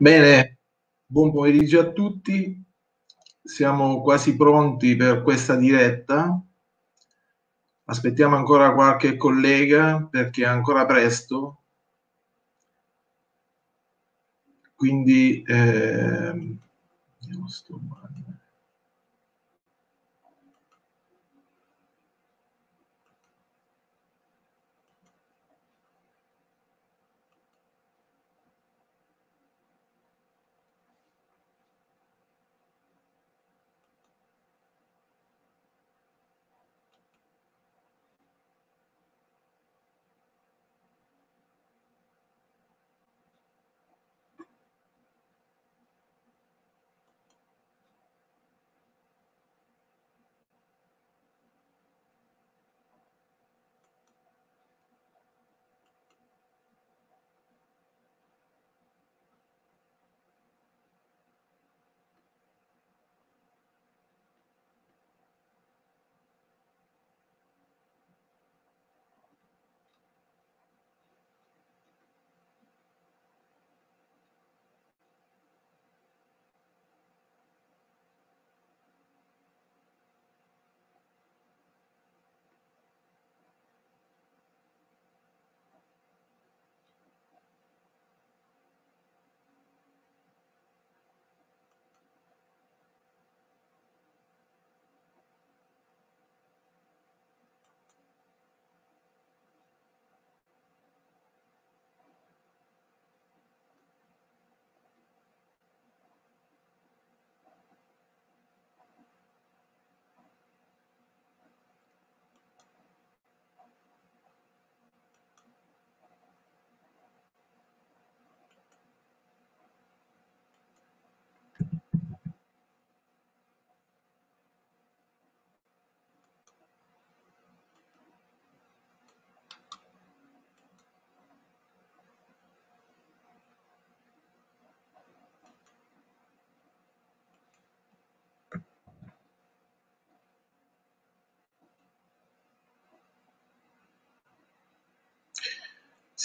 Bene, buon pomeriggio a tutti. Siamo quasi pronti per questa diretta. Aspettiamo ancora qualche collega perché è ancora presto. Quindi eh,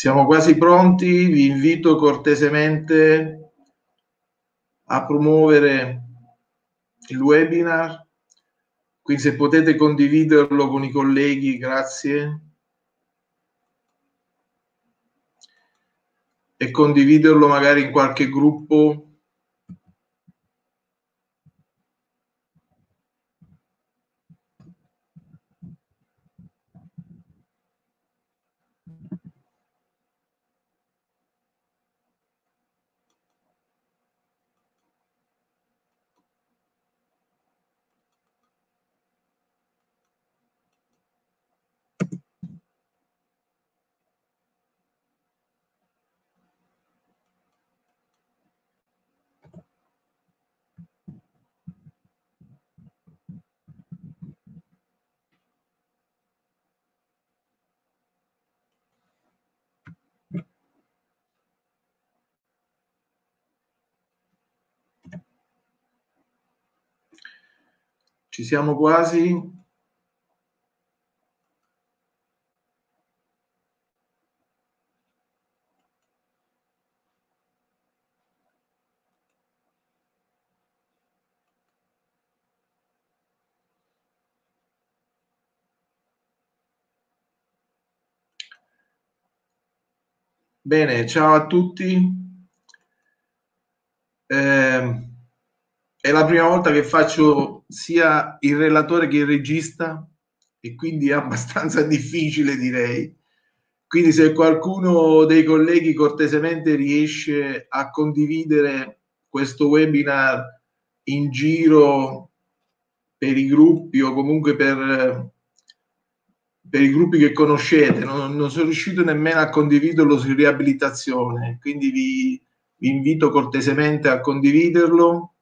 Siamo quasi pronti, vi invito cortesemente a promuovere il webinar, quindi se potete condividerlo con i colleghi, grazie. E condividerlo magari in qualche gruppo Ci siamo quasi? Bene, ciao a tutti. Eh, è la prima volta che faccio sia il relatore che il regista e quindi è abbastanza difficile direi. Quindi se qualcuno dei colleghi cortesemente riesce a condividere questo webinar in giro per i gruppi o comunque per, per i gruppi che conoscete, non, non, sono riuscito nemmeno a condividerlo su riabilitazione, quindi vi, vi invito cortesemente a condividerlo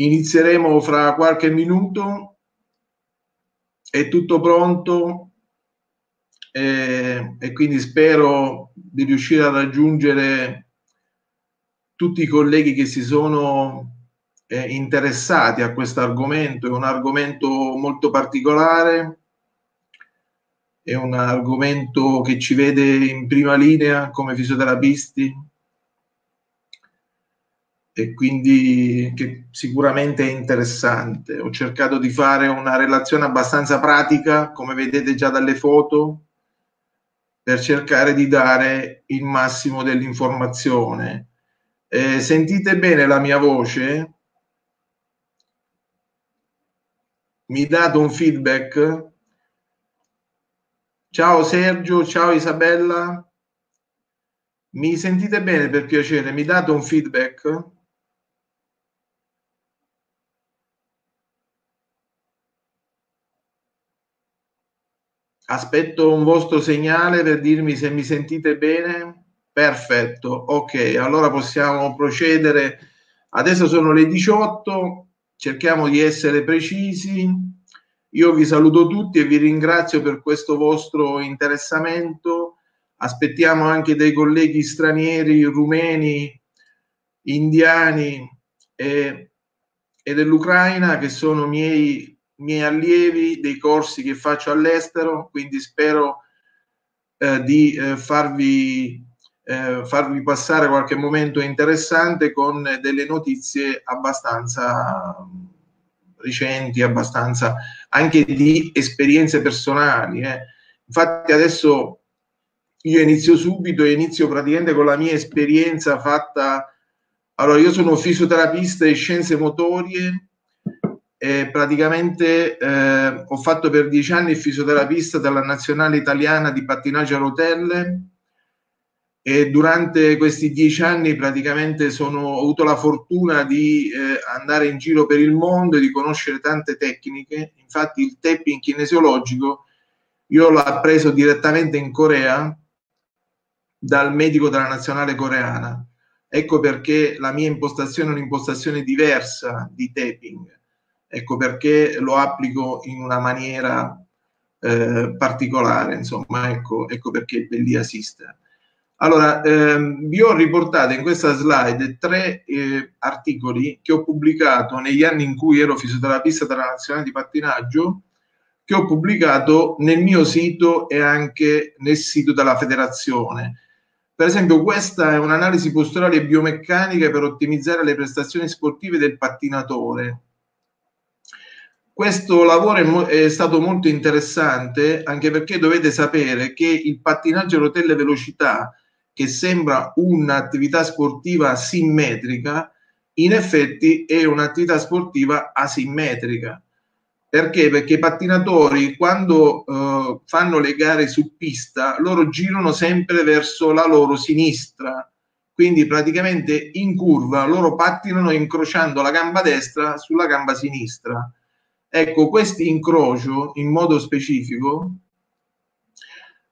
Inizieremo fra qualche minuto. È tutto pronto eh, e quindi spero di riuscire a raggiungere tutti i colleghi che si sono eh, interessati a questo argomento. È un argomento molto particolare, è un argomento che ci vede in prima linea come fisioterapisti e quindi che sicuramente è interessante. Ho cercato di fare una relazione abbastanza pratica, come vedete già dalle foto, per cercare di dare il massimo dell'informazione. Eh, sentite bene la mia voce? Mi date un feedback? Ciao Sergio, ciao Isabella. Mi sentite bene per piacere? Mi date un feedback? Aspetto un vostro segnale per dirmi se mi sentite bene. Perfetto, ok, allora possiamo procedere. Adesso sono le 18, cerchiamo di essere precisi. Io vi saluto tutti e vi ringrazio per questo vostro interessamento. Aspettiamo anche dei colleghi stranieri, rumeni, indiani e, e dell'Ucraina che sono miei miei allievi dei corsi che faccio all'estero, quindi spero eh, di eh, farvi, eh, farvi passare qualche momento interessante con delle notizie abbastanza recenti, abbastanza anche di esperienze personali. Eh. Infatti adesso io inizio subito e inizio praticamente con la mia esperienza fatta. Allora, io sono fisioterapista in scienze motorie e praticamente eh, ho fatto per dieci anni il fisioterapista della nazionale italiana di pattinaggio a rotelle e durante questi dieci anni praticamente sono, ho avuto la fortuna di eh, andare in giro per il mondo e di conoscere tante tecniche. Infatti il tapping kinesiologico io l'ho appreso direttamente in Corea dal medico della nazionale coreana. Ecco perché la mia impostazione è un'impostazione diversa di tapping Ecco perché lo applico in una maniera eh, particolare, insomma, ecco, ecco perché il Bellia esiste. Allora, ehm, vi ho riportato in questa slide tre eh, articoli che ho pubblicato negli anni in cui ero fisioterapista della nazionale di pattinaggio, che ho pubblicato nel mio sito e anche nel sito della federazione. Per esempio, questa è un'analisi posturale biomeccanica per ottimizzare le prestazioni sportive del pattinatore questo lavoro è, è, stato molto interessante anche perché dovete sapere che il pattinaggio a rotelle velocità, che sembra un'attività sportiva simmetrica, in effetti è un'attività sportiva asimmetrica. Perché? Perché i pattinatori quando uh, fanno le gare su pista, loro girano sempre verso la loro sinistra, quindi praticamente in curva loro pattinano incrociando la gamba destra sulla gamba sinistra Ecco, questo incrocio in modo specifico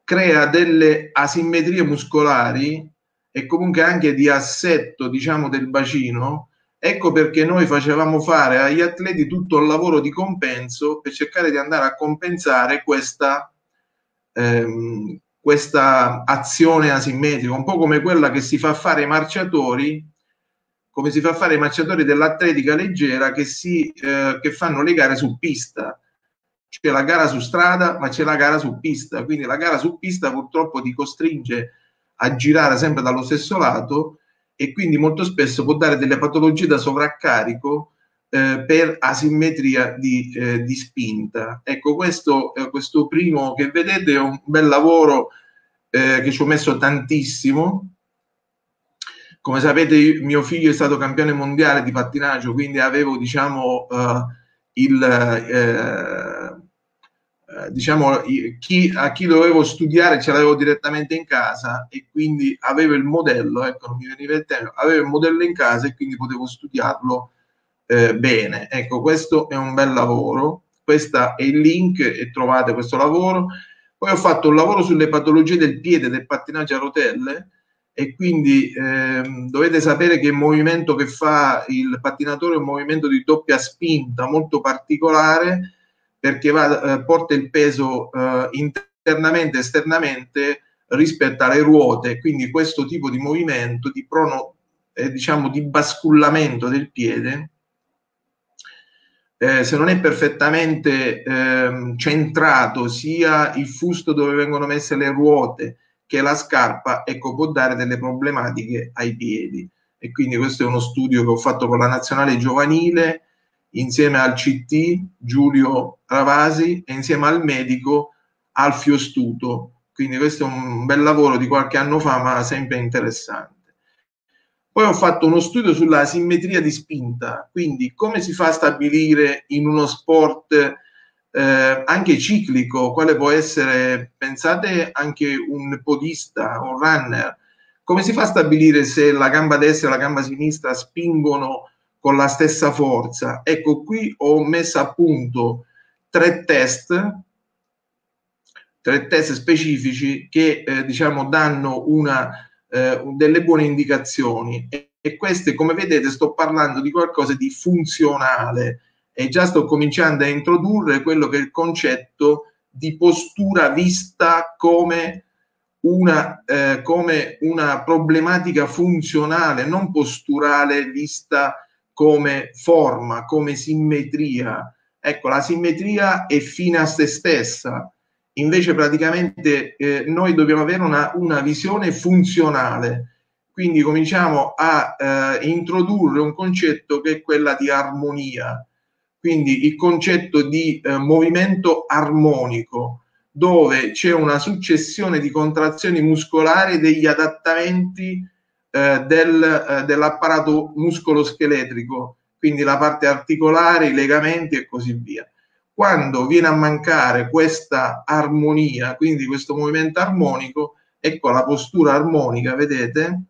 crea delle asimmetrie muscolari e comunque anche di assetto, diciamo, del bacino. Ecco perché noi facevamo fare agli atleti tutto il lavoro di compenso per cercare di andare a compensare questa, ehm, questa azione asimmetrica, un po' come quella che si fa fare ai marciatori come si fa fare i marciatori dell'atletica leggera che, si, eh, che fanno le gare su pista. C'è la gara su strada, ma c'è la gara su pista. Quindi la gara su pista purtroppo ti costringe a girare sempre dallo stesso lato e quindi molto spesso può dare delle patologie da sovraccarico eh, per asimmetria di, eh, di, spinta. Ecco, questo, eh, questo primo che vedete è un bel lavoro eh, che ci ho messo tantissimo come sapete, mio figlio è stato campione mondiale di pattinaggio, quindi avevo, diciamo, uh, il, eh, eh, diciamo, chi, a chi dovevo studiare ce l'avevo direttamente in casa e quindi avevo il modello, ecco, non mi veniva il tempo, avevo il modello in casa e quindi potevo studiarlo eh, bene. Ecco, questo è un bel lavoro, questo è il link e trovate questo lavoro. Poi ho fatto un lavoro sulle patologie del piede del pattinaggio a rotelle, e quindi ehm, dovete sapere che il movimento che fa il pattinatore è un movimento di doppia spinta molto particolare perché va, eh, porta il peso eh, internamente e esternamente rispetto alle ruote, quindi questo tipo di movimento di prono, eh, diciamo di bascullamento del piede eh, se non è perfettamente ehm, centrato sia il fusto dove vengono messe le ruote che la scarpa ecco, può dare delle problematiche ai piedi. e quindi questo è uno studio che ho fatto con la nazionale giovanile insieme al CT Giulio Ravasi e insieme al medico Alfio Stuto. Quindi questo è un bel lavoro di qualche anno fa, ma sempre interessante. Poi ho fatto uno studio sulla simmetria di spinta, quindi come si fa a stabilire in uno sport eh, anche ciclico, quale può essere, pensate, anche un podista, un runner, come si fa a stabilire se la gamba destra e la gamba sinistra spingono con la stessa forza? Ecco, qui ho messo a punto tre test, tre test specifici che eh, diciamo danno una, eh, delle buone indicazioni. E, e queste, come vedete, sto parlando di qualcosa di funzionale e già sto cominciando a introdurre quello che è il concetto di postura vista come una, eh, come una problematica funzionale, non posturale vista come forma, come simmetria. Ecco, la simmetria è fine a se stessa, invece praticamente eh, noi dobbiamo avere una, una, visione funzionale. Quindi cominciamo a eh, introdurre un concetto che è quella di armonia quindi il concetto di eh, movimento armonico, dove c'è una successione di contrazioni muscolari degli adattamenti eh, del, eh, dell'apparato muscoloscheletrico, quindi la parte articolare, i legamenti e così via. Quando viene a mancare questa armonia, quindi questo movimento armonico, ecco la postura armonica, vedete?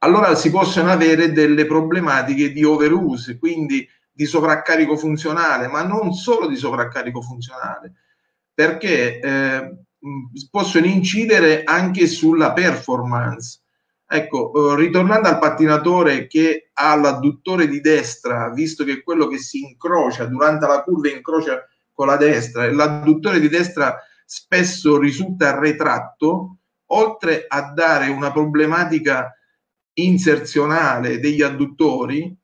Allora si possono avere delle problematiche di overuse, quindi di sovraccarico funzionale, ma non solo di sovraccarico funzionale, perché eh, possono incidere anche sulla performance. Ecco, eh, ritornando al pattinatore che ha l'adduttore di destra, visto che è quello che si incrocia durante la curva incrocia con la destra e l'adduttore di destra spesso risulta retratto, oltre a dare una problematica inserzionale degli adduttori,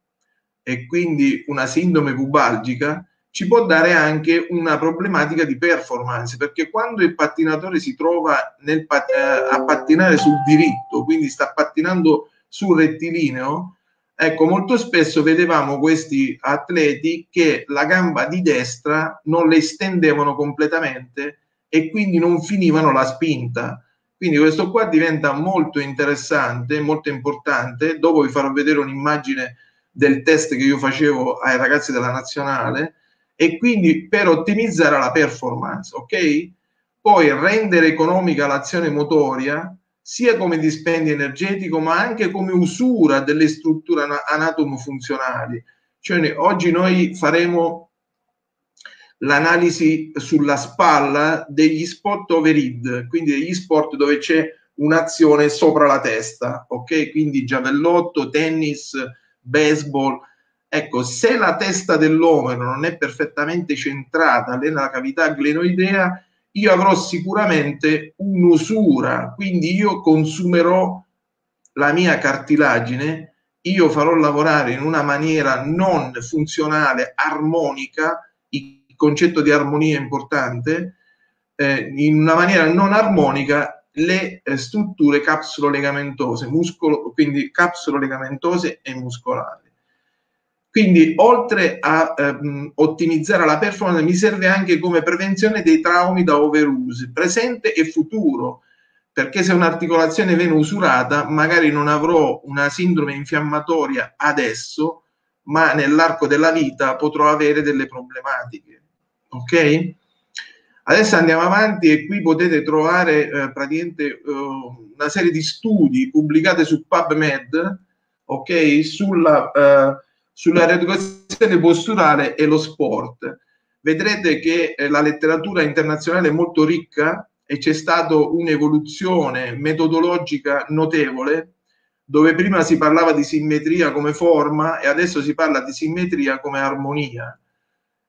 e quindi una sindrome pubalgica, ci può dare anche una problematica di performance, perché quando il pattinatore si trova nel, eh, a pattinare sul diritto, quindi sta pattinando sul rettilineo, ecco, molto spesso vedevamo questi atleti che la gamba di destra non le estendevano completamente e quindi non finivano la spinta. Quindi questo qua diventa molto interessante, molto importante. Dopo vi farò vedere un'immagine del test che io facevo ai ragazzi della nazionale e quindi per ottimizzare la performance, ok? Poi rendere economica l'azione motoria sia come dispendio energetico ma anche come usura delle strutture anatomo-funzionali. Cioè oggi noi faremo l'analisi sulla spalla degli sport overhead, quindi degli sport dove c'è un'azione sopra la testa, ok? Quindi giavellotto, tennis, baseball. Ecco, se la testa dell'omero non è perfettamente centrata nella cavità glenoidea, io avrò sicuramente un'usura, quindi io consumerò la mia cartilagine, io farò lavorare in una maniera non funzionale, armonica, il concetto di armonia è importante, eh, in una maniera non armonica le eh, strutture capsulo-legamentose, muscolo, quindi capsulo-legamentose e muscolari. Quindi, oltre a ehm, ottimizzare la performance, mi serve anche come prevenzione dei traumi da overuse, presente e futuro, perché se un'articolazione viene usurata, magari non avrò una sindrome infiammatoria adesso, ma nell'arco della vita potrò avere delle problematiche. Ok? Adesso andiamo avanti e qui potete trovare eh, praticamente uh, una serie di studi pubblicati su PubMed, ok, sulla, uh, sulla rieducazione posturale e lo sport. Vedrete che eh, la letteratura internazionale è molto ricca e c'è stata un'evoluzione metodologica notevole dove prima si parlava di simmetria come forma e adesso si parla di simmetria come armonia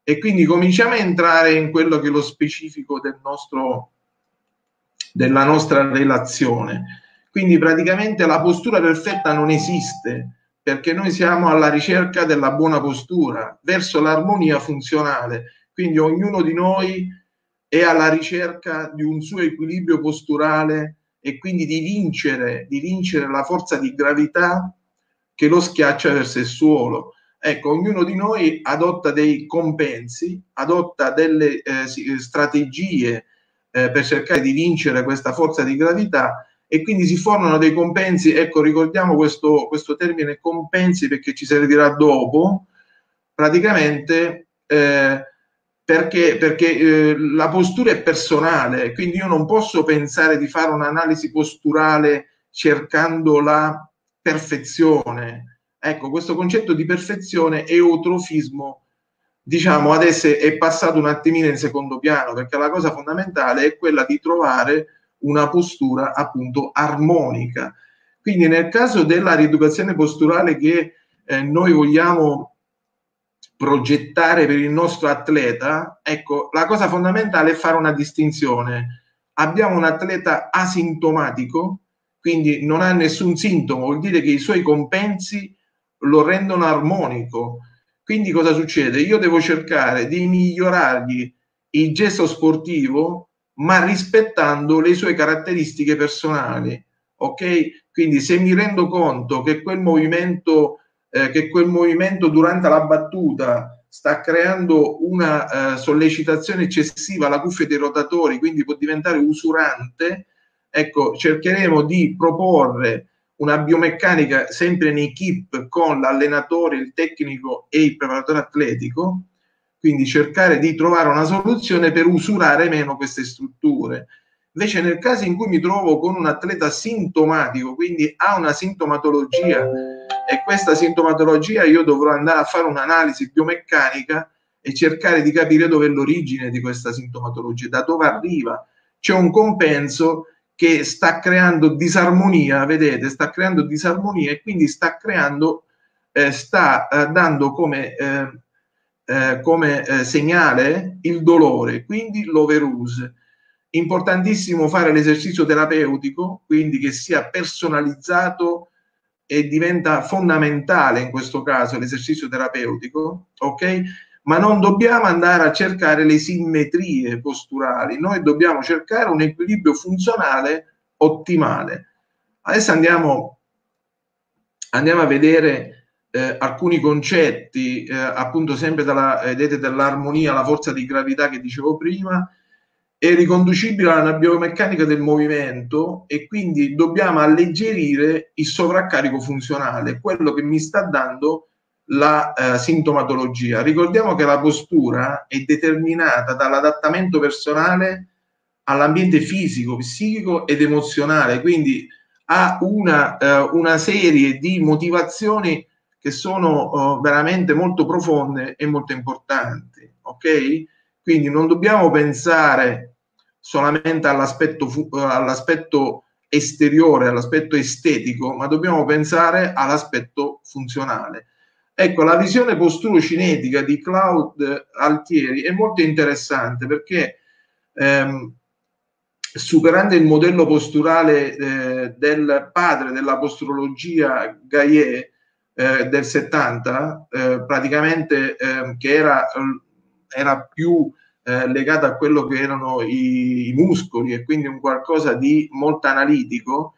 e quindi cominciamo a entrare in quello che è lo specifico del nostro, della nostra relazione. Quindi praticamente la postura perfetta non esiste perché noi siamo alla ricerca della buona postura verso l'armonia funzionale. Quindi ognuno di noi è alla ricerca di un suo equilibrio posturale e quindi di vincere, di vincere la forza di gravità che lo schiaccia verso il suolo. Ecco, ognuno di noi adotta dei compensi, adotta delle eh, strategie eh, per cercare di vincere questa forza di gravità e quindi si formano dei compensi. Ecco, ricordiamo questo, questo termine compensi perché ci servirà dopo. Praticamente eh, perché, perché eh, la postura è personale, quindi io non posso pensare di fare un'analisi posturale cercando la perfezione. Ecco, questo concetto di perfezione e eutrofismo, diciamo, adesso è passato un attimino in secondo piano, perché la cosa fondamentale è quella di trovare una postura appunto armonica. Quindi nel caso della rieducazione posturale che eh, noi vogliamo progettare per il nostro atleta, ecco, la cosa fondamentale è fare una distinzione. Abbiamo un atleta asintomatico, quindi non ha nessun sintomo, vuol dire che i suoi compensi lo rendono armonico. Quindi cosa succede? Io devo cercare di migliorargli il gesto sportivo, ma rispettando le sue caratteristiche personali. Ok? Quindi se mi rendo conto che quel movimento eh, che quel movimento durante la battuta sta creando una eh, sollecitazione eccessiva alla cuffia dei rotatori, quindi può diventare usurante, ecco, cercheremo di proporre una biomeccanica sempre in equip con l'allenatore, il tecnico e il preparatore atletico, quindi cercare di trovare una soluzione per usurare meno queste strutture. Invece nel caso in cui mi trovo con un atleta sintomatico, quindi ha una sintomatologia e questa sintomatologia io dovrò andare a fare un'analisi biomeccanica e cercare di capire dove è l'origine di questa sintomatologia, da dove arriva. C'è un compenso che sta creando disarmonia, vedete, sta creando disarmonia e quindi sta creando, eh, sta eh, dando come, eh, eh come eh, segnale il dolore, quindi l'overuse. Importantissimo fare l'esercizio terapeutico, quindi che sia personalizzato e diventa fondamentale in questo caso l'esercizio terapeutico, ok? Ma non dobbiamo andare a cercare le simmetrie posturali, noi dobbiamo cercare un equilibrio funzionale ottimale. Adesso andiamo, andiamo a vedere eh, alcuni concetti, eh, appunto sempre dalla, vedete, dell'armonia, la forza di gravità che dicevo prima, è riconducibile alla biomeccanica del movimento e quindi dobbiamo alleggerire il sovraccarico funzionale, quello che mi sta dando la eh, sintomatologia. Ricordiamo che la postura è determinata dall'adattamento personale all'ambiente fisico, psichico ed emozionale, quindi ha una, eh, una serie di motivazioni che sono eh, veramente molto profonde e molto importanti. Ok? Quindi non dobbiamo pensare solamente all'aspetto, all'aspetto esteriore, all'aspetto estetico, ma dobbiamo pensare all'aspetto funzionale. Ecco, la visione posturo-cinetica di Claude Altieri è molto interessante perché ehm, superando il modello posturale eh, del padre della posturologia Gaillet eh, del 70, eh, praticamente ehm, che era era più eh, legata a quello che erano i, i, muscoli e quindi un qualcosa di molto analitico.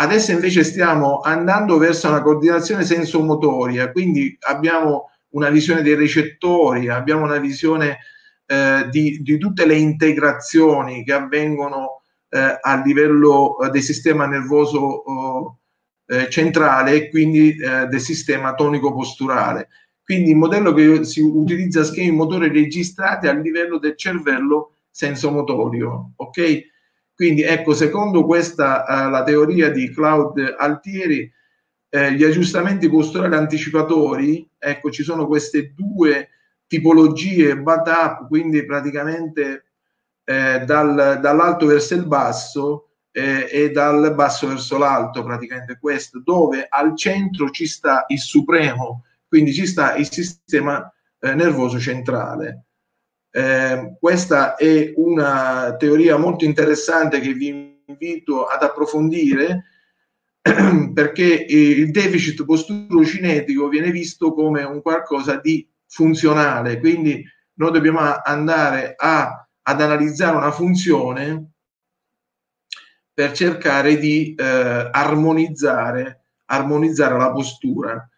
Adesso invece stiamo andando verso una coordinazione sensomotoria, quindi abbiamo una visione dei recettori, abbiamo una visione eh, di, di, tutte le integrazioni che avvengono eh, a livello eh, del sistema nervoso oh, eh, centrale e quindi eh, del sistema tonico-posturale. Quindi il modello che si utilizza schemi motori registrati a livello del cervello sensomotorio, ok? Quindi ecco, secondo questa uh, la teoria di Claude Altieri, eh, gli aggiustamenti posturali anticipatori, ecco, ci sono queste due tipologie bot-up, quindi praticamente eh, dal, dall'alto verso il basso eh, e dal basso verso l'alto, praticamente questo, dove al centro ci sta il supremo quindi ci sta il sistema eh, nervoso centrale. Eh, questa è una teoria molto interessante che vi invito ad approfondire perché il deficit posturo-cinetico viene visto come un qualcosa di funzionale, quindi noi dobbiamo andare a, ad analizzare una funzione per cercare di eh, armonizzare, armonizzare la postura.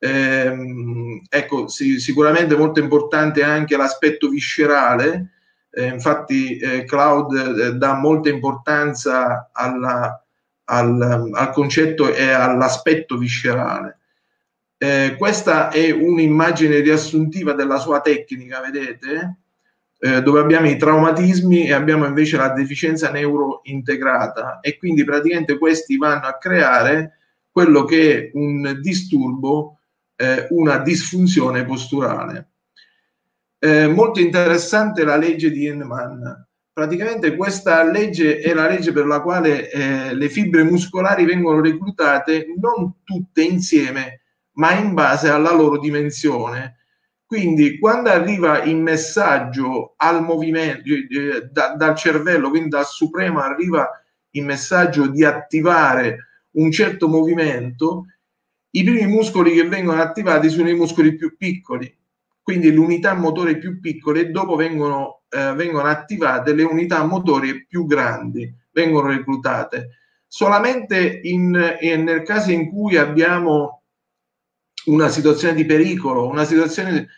Eh, ecco, sì, sicuramente molto importante anche l'aspetto viscerale, eh, infatti eh, Cloud eh, dà molta importanza alla, al, al, concetto e all'aspetto viscerale. Eh, questa è un'immagine riassuntiva della sua tecnica, vedete? Eh, dove abbiamo i traumatismi e abbiamo invece la deficienza neurointegrata e quindi praticamente questi vanno a creare quello che è un disturbo, eh, una disfunzione posturale. Eh, molto interessante la legge di Henneman. Praticamente questa legge è la legge per la quale eh, le fibre muscolari vengono reclutate non tutte insieme, ma in base alla loro dimensione quindi quando arriva il messaggio al movimento eh, da, dal cervello, quindi dal supremo arriva il messaggio di attivare un certo movimento, i primi muscoli che vengono attivati sono i muscoli più piccoli, quindi le unità motorie più piccole e dopo vengono, eh, vengono attivate le unità motorie più grandi, vengono reclutate. Solamente in, in, nel caso in cui abbiamo una situazione di pericolo, una situazione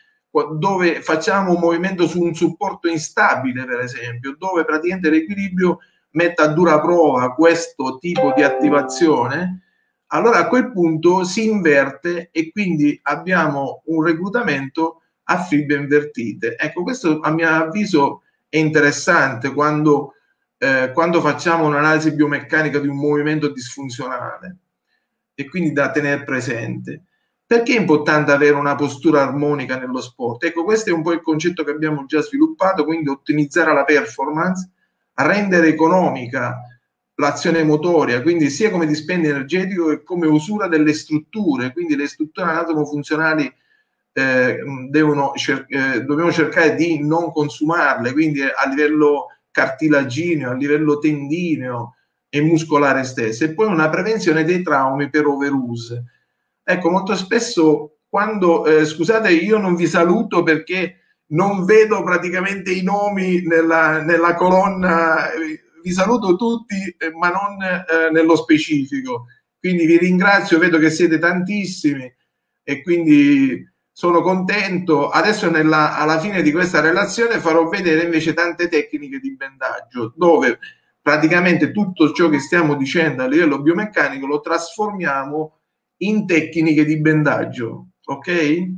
dove facciamo un movimento su un supporto instabile, per esempio, dove praticamente l'equilibrio mette a dura prova questo tipo di attivazione, allora a quel punto si inverte e quindi abbiamo un reclutamento a fibre invertite. Ecco, questo a mio avviso è interessante quando, eh, quando facciamo un'analisi biomeccanica di un movimento disfunzionale e quindi da tenere presente. Perché è importante avere una postura armonica nello sport? Ecco, questo è un po' il concetto che abbiamo già sviluppato, quindi ottimizzare la performance, rendere economica l'azione motoria, quindi sia come dispendio energetico che come usura delle strutture, quindi le strutture anatomo-funzionali eh, devono cer- eh, dobbiamo cercare di non consumarle, quindi a livello cartilagineo, a livello tendineo e muscolare stesso, e poi una prevenzione dei traumi per overuse. Ecco, molto spesso quando, eh, scusate, io non vi saluto perché non vedo praticamente i nomi nella, nella colonna, vi saluto tutti, eh, ma non eh, nello specifico. Quindi vi ringrazio, vedo che siete tantissimi e quindi sono contento. Adesso nella, alla fine di questa relazione farò vedere invece tante tecniche di bendaggio dove praticamente tutto ciò che stiamo dicendo a livello biomeccanico lo trasformiamo in tecniche di bendaggio, ok?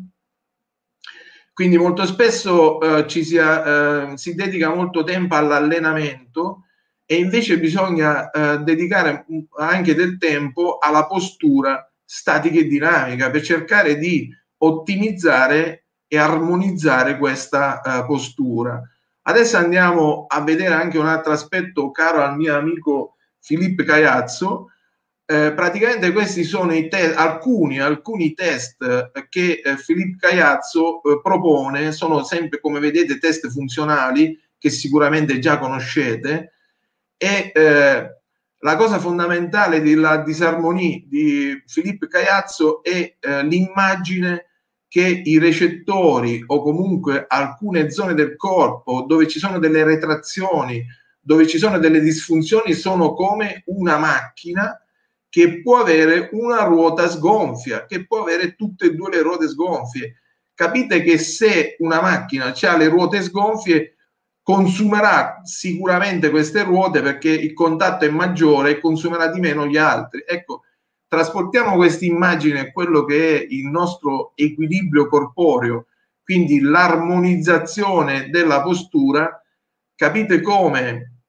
Quindi molto spesso eh, ci si, eh, si, dedica molto tempo all'allenamento e invece bisogna eh, dedicare anche del tempo alla postura statica e dinamica per cercare di ottimizzare e armonizzare questa eh, postura. Adesso andiamo a vedere anche un altro aspetto caro al mio amico Filippo Caiazzo, eh, praticamente questi sono te- alcuni, alcuni test eh, che eh, Filippo Caiazzo eh, propone, sono sempre come vedete test funzionali che sicuramente già conoscete e eh, la cosa fondamentale della disarmonia di Filippo Caiazzo è eh, l'immagine che i recettori o comunque alcune zone del corpo dove ci sono delle retrazioni, dove ci sono delle disfunzioni, sono come una macchina che può avere una ruota sgonfia, che può avere tutte e due le ruote sgonfie. Capite che se una macchina ha le ruote sgonfie, consumerà sicuramente queste ruote perché il contatto è maggiore e consumerà di meno gli altri. Ecco, trasportiamo questa immagine a quello che è il nostro equilibrio corporeo, quindi l'armonizzazione della postura, capite come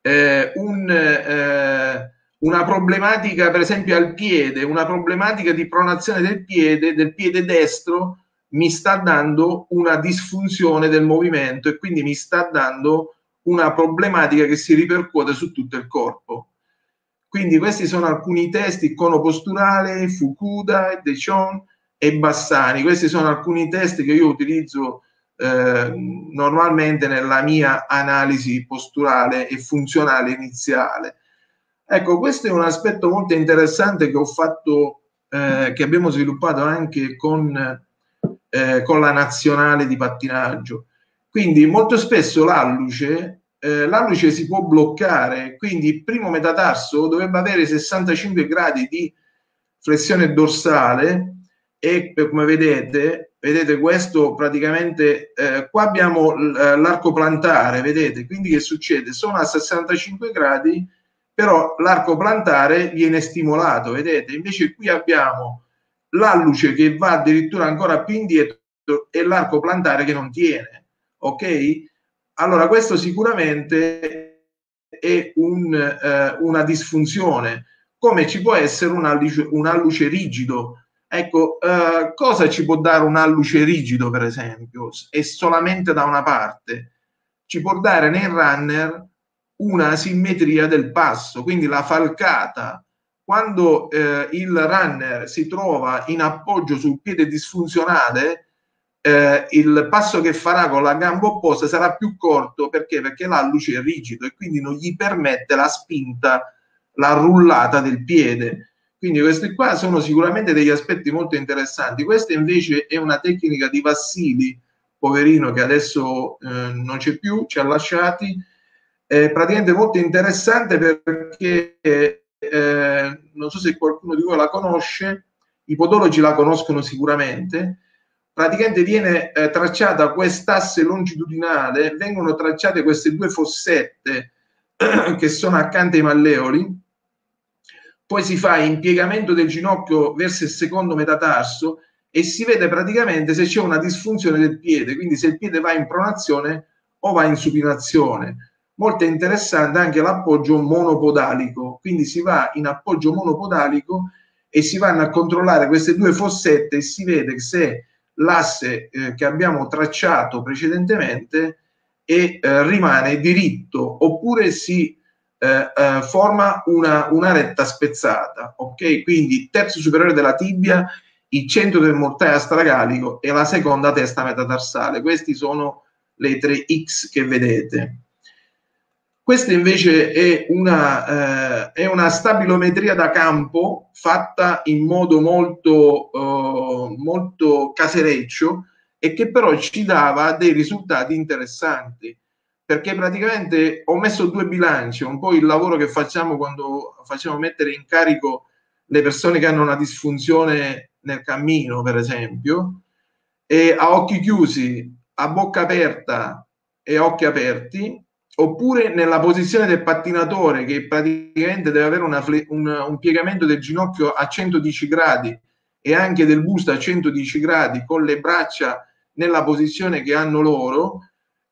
eh, un eh, una problematica per esempio al piede, una problematica di pronazione del piede, del piede destro, mi sta dando una disfunzione del movimento e quindi mi sta dando una problematica che si ripercuote su tutto il corpo. Quindi questi sono alcuni test, icono posturale, Fukuda, Dechon e Bassani. Questi sono alcuni test che io utilizzo eh, normalmente nella mia analisi posturale e funzionale iniziale. Ecco, questo è un aspetto molto interessante che ho fatto, eh, che abbiamo sviluppato anche con, eh, con, la nazionale di pattinaggio. Quindi molto spesso l'alluce, eh, l'alluce si può bloccare, quindi il primo metatarso dovrebbe avere 65 gradi di flessione dorsale e come vedete, vedete questo praticamente, eh, qua abbiamo eh, l'arco plantare, vedete, quindi che succede? Sono a 65 gradi, però l'arco plantare viene stimolato, vedete, invece qui abbiamo l'alluce che va addirittura ancora più indietro e l'arco plantare che non tiene, ok? Allora, questo sicuramente è un, eh, una disfunzione, come ci può essere un alluce, un alluce rigido. Ecco, eh, cosa ci può dare un alluce rigido, per esempio? È solamente da una parte. Ci può dare nel runner una simmetria del passo, quindi la falcata. Quando eh, il runner si trova in appoggio sul piede disfunzionale, eh, il passo che farà con la gamba opposta sarà più corto perché? Perché l'alluce è rigido e quindi non gli permette la spinta, la rullata del piede. Quindi questi qua sono sicuramente degli aspetti molto interessanti. Questa invece è una tecnica di Vassili, poverino che adesso eh, non c'è più, ci ha lasciati. È praticamente molto interessante perché eh, non so se qualcuno di voi la conosce, i podologi la conoscono sicuramente. Praticamente viene eh, tracciata quest'asse longitudinale, vengono tracciate queste due fossette che sono accanto ai malleoli, poi si fa impiegamento del ginocchio verso il secondo metatarso e si vede praticamente se c'è una disfunzione del piede, quindi se il piede va in pronazione o va in supinazione. Molto interessante anche l'appoggio monopodalico, quindi si va in appoggio monopodalico e si vanno a controllare queste due fossette e si vede se l'asse eh, che abbiamo tracciato precedentemente e eh, rimane diritto oppure si eh, eh, forma una, una, retta spezzata, ok? Quindi terzo superiore della tibia, il centro del mortaio astragalico e la seconda testa metatarsale. Questi sono le tre X che vedete. Questa invece è una, eh, è una stabilometria da campo fatta in modo molto, eh, molto casereccio e che però ci dava dei risultati interessanti. Perché praticamente ho messo due bilanci, un po' il lavoro che facciamo quando facciamo mettere in carico le persone che hanno una disfunzione nel cammino, per esempio, e a occhi chiusi, a bocca aperta e occhi aperti, oppure nella posizione del pattinatore che praticamente deve avere una, un, un, piegamento del ginocchio a 110 gradi e anche del busto a 110 gradi con le braccia nella posizione che hanno loro,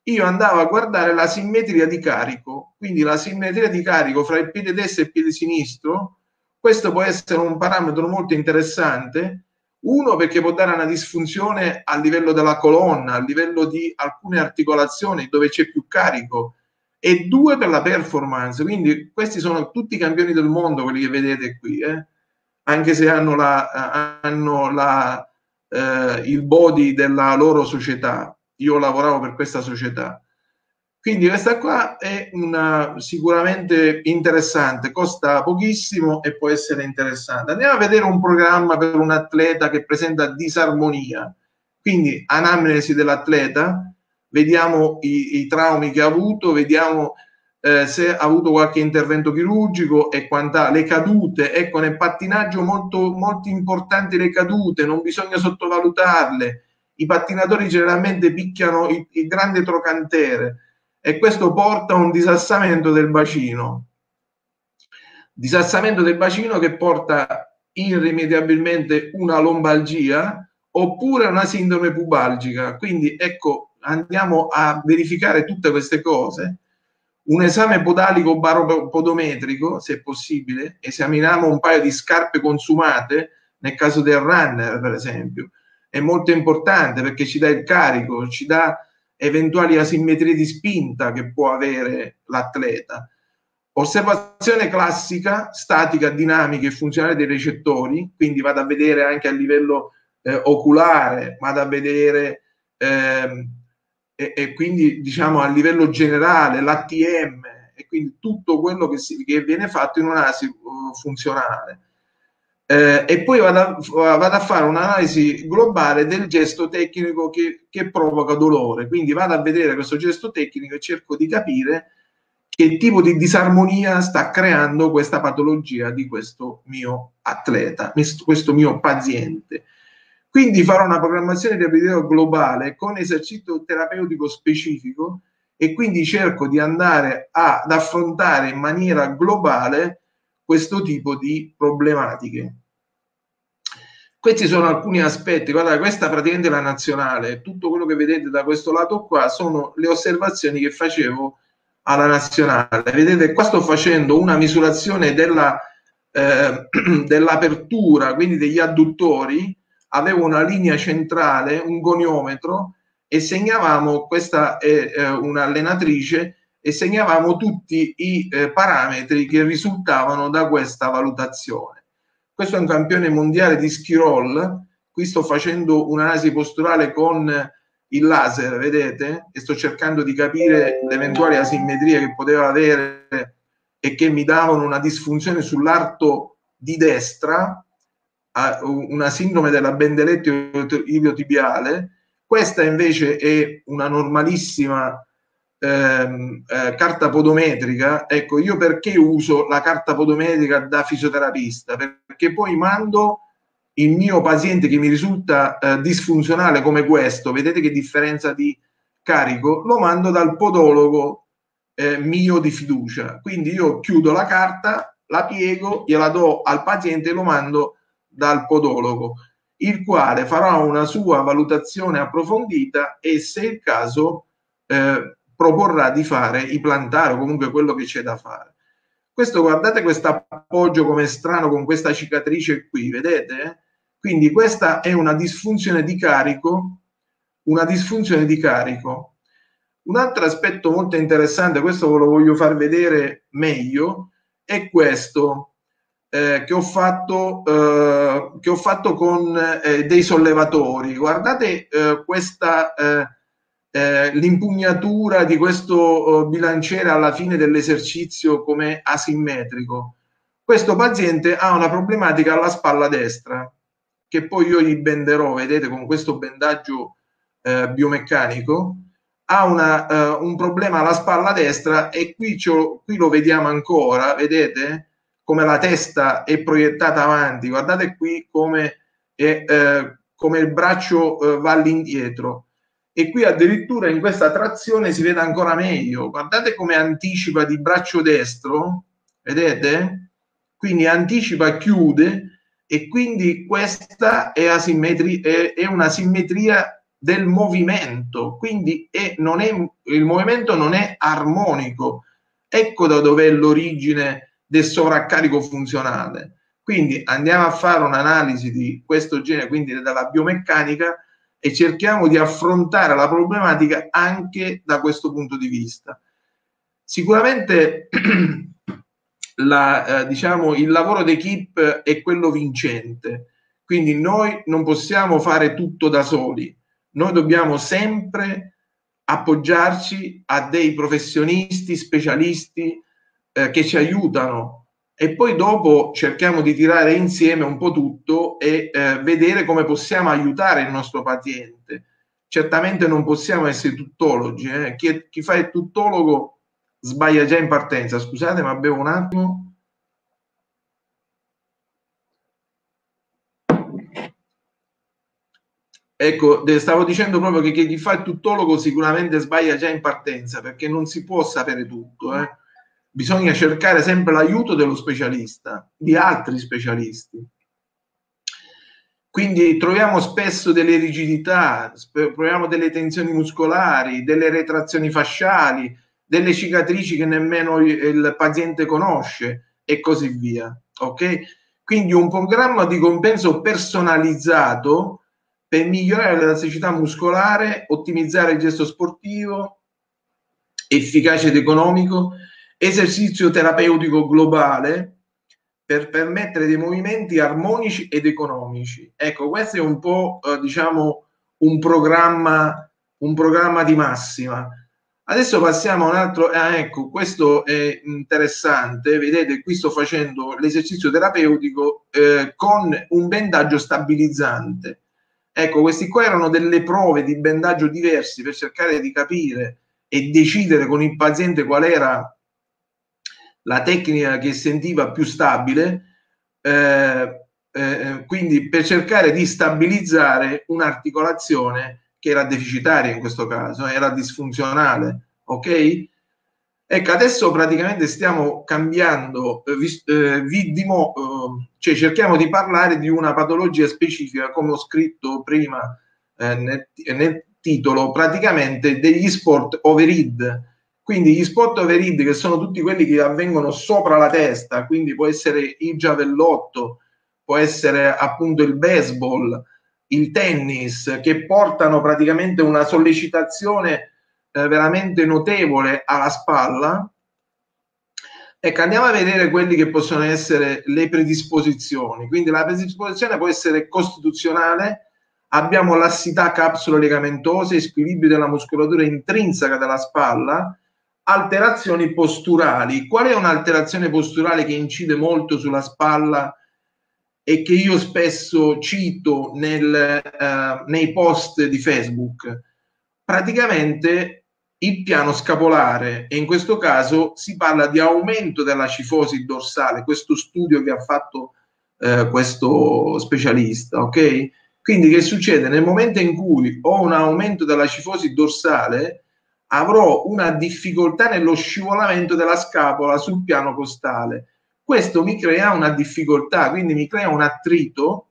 io andavo a guardare la simmetria di carico, quindi la simmetria di carico fra il piede destro e il piede sinistro, questo può essere un parametro molto interessante, uno perché può dare una disfunzione a livello della colonna, a livello di alcune articolazioni dove c'è più carico, e due per la performance. Quindi questi sono tutti i campioni del mondo, quelli che vedete qui, eh? anche se hanno, la, hanno la, eh, il body della loro società. Io lavoravo per questa società. Quindi questa qua è una, sicuramente interessante, costa pochissimo e può essere interessante. Andiamo a vedere un programma per un atleta che presenta disarmonia. Quindi anamnesi dell'atleta, vediamo i, i traumi che ha avuto, vediamo eh, se ha avuto qualche intervento chirurgico e quant'ha, le cadute, ecco nel pattinaggio molto, molto importanti le cadute, non bisogna sottovalutarle, i pattinatori generalmente picchiano il, il grande trocantere e questo porta a un disassamento del bacino, disassamento del bacino che porta irrimediabilmente una lombalgia oppure una sindrome pubalgica. Quindi ecco, andiamo a verificare tutte queste cose, un esame podalico baropodometrico, se possibile, esaminiamo un paio di scarpe consumate, nel caso del runner, per esempio, è molto importante perché ci dà il carico, ci dà eventuali asimmetrie di spinta che può avere l'atleta. Osservazione classica, statica, dinamica e funzionale dei recettori, quindi vado a vedere anche a livello eh, oculare, vado a vedere eh, e, e quindi diciamo a livello generale l'ATM e quindi tutto quello che, si, che viene fatto in un'analisi uh, funzionale. Eh, e poi vado a, vado a, fare un'analisi globale del gesto tecnico che, che, provoca dolore. Quindi vado a vedere questo gesto tecnico e cerco di capire che tipo di disarmonia sta creando questa patologia di questo mio atleta, questo mio paziente. Quindi farò una programmazione video globale con esercizio terapeutico specifico e quindi cerco di andare ad affrontare in maniera globale questo tipo di problematiche. Questi sono alcuni aspetti, guardate, questa praticamente la nazionale, tutto quello che vedete da questo lato qua sono le osservazioni che facevo alla nazionale. Vedete, qua sto facendo una misurazione della, eh, dell'apertura, quindi degli adduttori, avevo una linea centrale, un goniometro e segnavamo, questa è eh, un'allenatrice, e segnavamo tutti i eh, parametri che risultavano da questa valutazione. Questo è un campione mondiale di ski qui sto facendo un'analisi posturale con il laser, vedete? E sto cercando di capire le eventuali asimmetrie che poteva avere e che mi davano una disfunzione sull'arto di destra, una sindrome della bendeletta iliotibiale, questa invece è una normalissima ehm, eh, carta podometrica. Ecco, io perché uso la carta podometrica da fisioterapista? Perché poi mando il mio paziente che mi risulta eh, disfunzionale come questo, vedete che differenza di carico, lo mando dal podologo eh, mio di fiducia. Quindi io chiudo la carta, la piego, gliela do al paziente e lo mando dal podologo il quale farà una sua valutazione approfondita e se il caso eh, proporrà di fare i plantari o comunque quello che c'è da fare. Questo guardate questo appoggio come strano con questa cicatrice qui, vedete? Quindi questa è una disfunzione di carico, una disfunzione di carico. Un altro aspetto molto interessante, questo ve lo voglio far vedere meglio, è questo eh, che, ho fatto, eh, che ho fatto con eh, dei sollevatori. Guardate eh, questa eh, l'impugnatura di questo oh, bilanciere alla fine dell'esercizio come asimmetrico. Questo paziente ha una problematica alla spalla destra che poi io gli benderò, vedete, con questo bendaggio biomeccanico ha una, uh, un problema alla spalla destra e qui, qui lo vediamo ancora, vedete? Come la testa è proiettata avanti, guardate qui come, è, eh, come il braccio eh, va all'indietro e qui addirittura in questa trazione si vede ancora meglio, guardate come anticipa di braccio destro, vedete? Quindi anticipa, chiude e quindi questa è, asimmetri- è, è una simmetria del movimento, quindi è, non è, il movimento non è armonico. Ecco da dove è l'origine del sovraccarico funzionale. Quindi andiamo a fare un'analisi di questo genere, quindi dalla biomeccanica, e cerchiamo di affrontare la problematica anche da questo punto di vista. Sicuramente la, eh, diciamo, il lavoro d'equipe è quello vincente, quindi noi non possiamo fare tutto da soli, noi dobbiamo sempre appoggiarci a dei professionisti, specialisti, eh, che ci aiutano e poi dopo cerchiamo di tirare insieme un po' tutto e eh, vedere come possiamo aiutare il nostro paziente. Certamente non possiamo essere tuttologi, eh. chi, chi fa il tuttologo sbaglia già in partenza. Scusate, ma bevo un attimo. Ecco, stavo dicendo proprio che chi fa il tuttologo sicuramente sbaglia già in partenza perché non si può sapere tutto. Eh bisogna cercare sempre l'aiuto dello specialista, di altri specialisti. Quindi troviamo spesso delle rigidità, troviamo delle tensioni muscolari, delle retrazioni fasciali, delle cicatrici che nemmeno il paziente conosce e così via. Ok? Quindi un programma di compenso personalizzato per migliorare l'elasticità muscolare, ottimizzare il gesto sportivo, efficace ed economico, esercizio terapeutico globale per permettere dei movimenti armonici ed economici. Ecco, questo è un po', eh, diciamo, un programma, un programma di massima. Adesso passiamo a un altro, ah, ecco, questo è interessante, vedete, qui sto facendo l'esercizio terapeutico eh, con un bendaggio stabilizzante. Ecco, questi qua erano delle prove di bendaggio diversi per cercare di capire e decidere con il paziente qual era la tecnica che sentiva più stabile, eh, eh, quindi per cercare di stabilizzare un'articolazione che era deficitaria in questo caso, era disfunzionale, ok? Ecco, adesso praticamente stiamo cambiando, eh, vi, eh, vi dimo, eh, cioè cerchiamo di parlare di una patologia specifica, come ho scritto prima eh, nel, nel, titolo, praticamente degli sport overhead. Quindi gli sport overhead, che sono tutti quelli che avvengono sopra la testa, quindi può essere il giavellotto, può essere appunto il baseball, il tennis, che portano praticamente una sollecitazione eh, veramente notevole alla spalla. Ecco, andiamo a vedere quelli che possono essere le predisposizioni. Quindi la predisposizione può essere costituzionale, abbiamo lassità capsulo-legamentosa, squilibrio della muscolatura intrinseca della spalla, alterazioni posturali. Qual è un'alterazione posturale che incide molto sulla spalla e che io spesso cito nel, uh, nei post di Facebook? Praticamente il piano scapolare e in questo caso si parla di aumento della cifosi dorsale, questo studio che ha fatto eh, questo specialista, ok? Quindi che succede? Nel momento in cui ho un aumento della cifosi dorsale, avrò una difficoltà nello scivolamento della scapola sul piano costale. Questo mi crea una difficoltà, quindi mi crea un attrito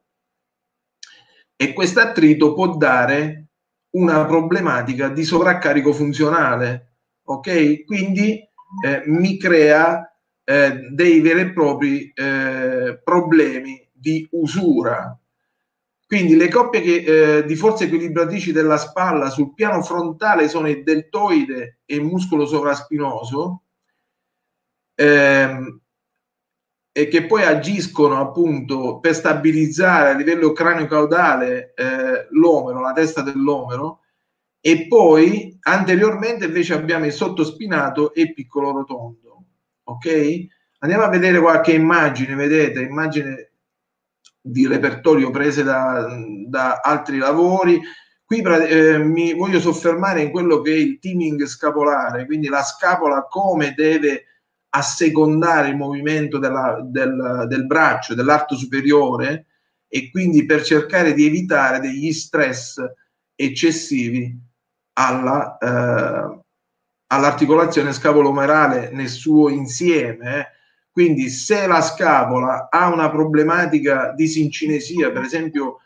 e questo attrito può dare una problematica di sovraccarico funzionale, ok? Quindi eh, mi crea eh, dei veri e propri eh, problemi di usura. Quindi le coppie che, eh, di forze equilibratrici della spalla sul piano frontale sono il deltoide e il muscolo sovraspinoso. Ehm, e che poi agiscono appunto per stabilizzare a livello cranio-caudale eh, l'omero, la testa dell'omero, e poi anteriormente invece abbiamo il sottospinato e il piccolo rotondo. Ok? Andiamo a vedere qualche immagine, vedete, immagine di repertorio prese da, da altri lavori. Qui eh, mi voglio soffermare in quello che è il teaming scapolare, quindi la scapola come deve assecondare il movimento della, del, del braccio, dell'arto superiore e quindi per cercare di evitare degli stress eccessivi alla, eh, all'articolazione scapolomerale nel suo insieme. Eh. Quindi se la scapola ha una problematica di sincinesia, per esempio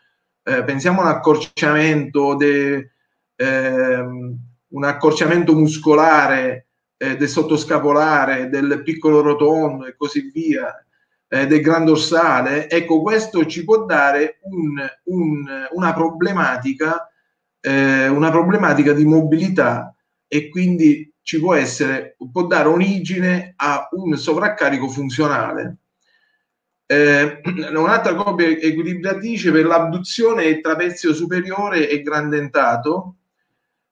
eh, pensiamo a un accorciamento, de, ehm, un accorciamento muscolare eh, del sottoscapolare, del piccolo rotondo e così via, eh, del gran dorsale, ecco questo ci può dare un, un, una problematica, eh, una problematica di mobilità e quindi ci può essere, può dare origine a un sovraccarico funzionale. Eh, un'altra coppia equilibratrice per l'abduzione è trapezio superiore e grandentato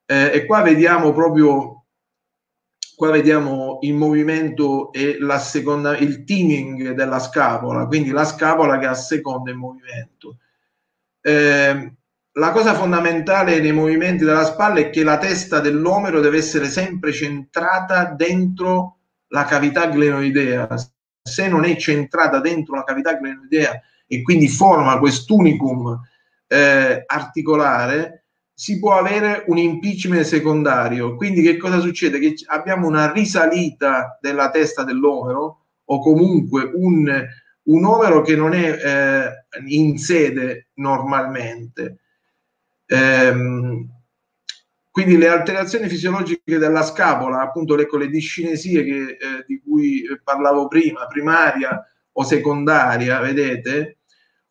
eh, e qua vediamo proprio qua vediamo il movimento e la seconda, il teaming della scapola, quindi la scapola che asseconda il movimento. Eh, la cosa fondamentale nei movimenti della spalla è che la testa dell'omero deve essere sempre centrata dentro la cavità glenoidea. Se non è centrata dentro la cavità glenoidea e quindi forma quest'unicum eh, articolare, si può avere un impeachment secondario. Quindi che cosa succede? Che abbiamo una risalita della testa dell'omero o comunque un, un omero che non è eh, in sede normalmente. Ehm, quindi le alterazioni fisiologiche della scapola, appunto ecco, le discinesie che, eh, di cui parlavo prima, primaria o secondaria, vedete,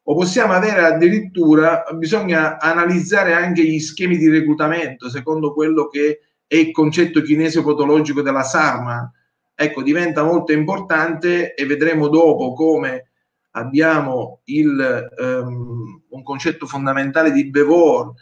o possiamo avere addirittura, bisogna analizzare anche gli schemi di reclutamento secondo quello che è il concetto kinesio-patologico della Sarma. Ecco, diventa molto importante e vedremo dopo come abbiamo il, um, un concetto fondamentale di Bevor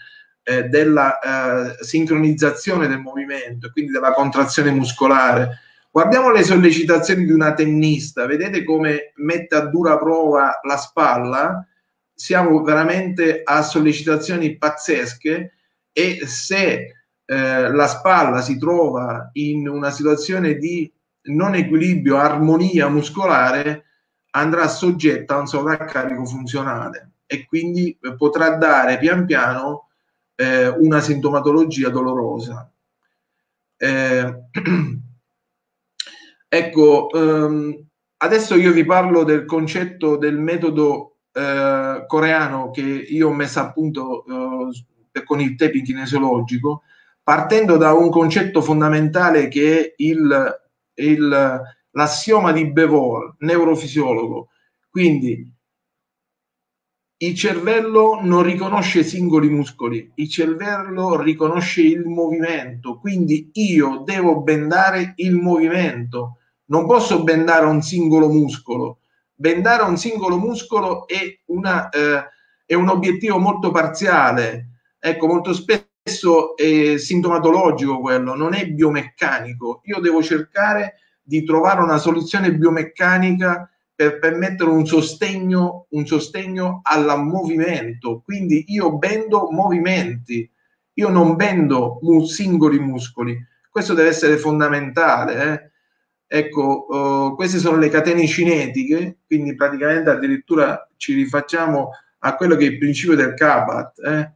eh, della eh, sincronizzazione del movimento, quindi della contrazione muscolare. Guardiamo le sollecitazioni di una tennista, vedete come mette a dura prova la spalla, siamo veramente a sollecitazioni pazzesche e se eh, la spalla si trova in una situazione di non equilibrio, armonia muscolare, andrà soggetta a un sovraccarico funzionale e quindi potrà dare pian piano eh, una sintomatologia dolorosa. Eh, ecco, ehm, adesso io vi parlo del concetto del metodo eh, coreano che io ho messo a punto eh, con il tapping kinesiologico, partendo da un concetto fondamentale che è il, il, l'assioma di Bevor, neurofisiologo. Quindi il cervello non riconosce singoli muscoli, il cervello riconosce il movimento, quindi io devo bendare il movimento, non posso bendare un singolo muscolo. Bendare un singolo muscolo è, una, eh, è un obiettivo molto parziale, ecco, molto spesso è sintomatologico quello, non è biomeccanico. Io devo cercare di trovare una soluzione biomeccanica per permettere un sostegno, un sostegno al movimento. Quindi io bendo movimenti, io non bendo singoli muscoli. Questo deve essere fondamentale. Eh? Ecco, uh, queste sono le catene cinetiche, quindi praticamente addirittura ci rifacciamo a quello che è il principio del Kabat. Eh?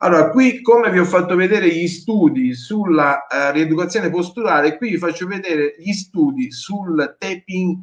Allora, qui come vi ho fatto vedere gli studi sulla uh, rieducazione posturale, qui vi faccio vedere gli studi sul tapping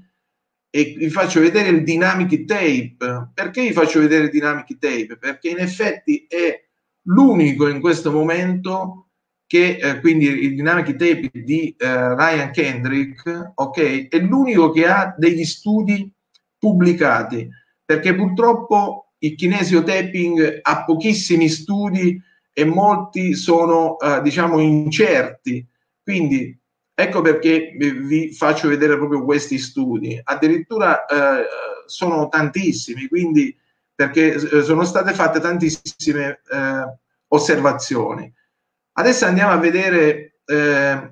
e vi faccio vedere il dynamic tape. Perché vi faccio vedere il dynamic tape? Perché in effetti è l'unico in questo momento che, eh, quindi il dynamic tape di eh, Ryan Kendrick, ok, è l'unico che ha degli studi pubblicati, perché purtroppo il kinesio tapping ha pochissimi studi e molti sono, eh, diciamo, incerti. Quindi Ecco perché vi faccio vedere proprio questi studi. Addirittura eh, sono tantissimi, quindi perché eh, sono state fatte tantissime eh, osservazioni. Adesso andiamo a vedere eh,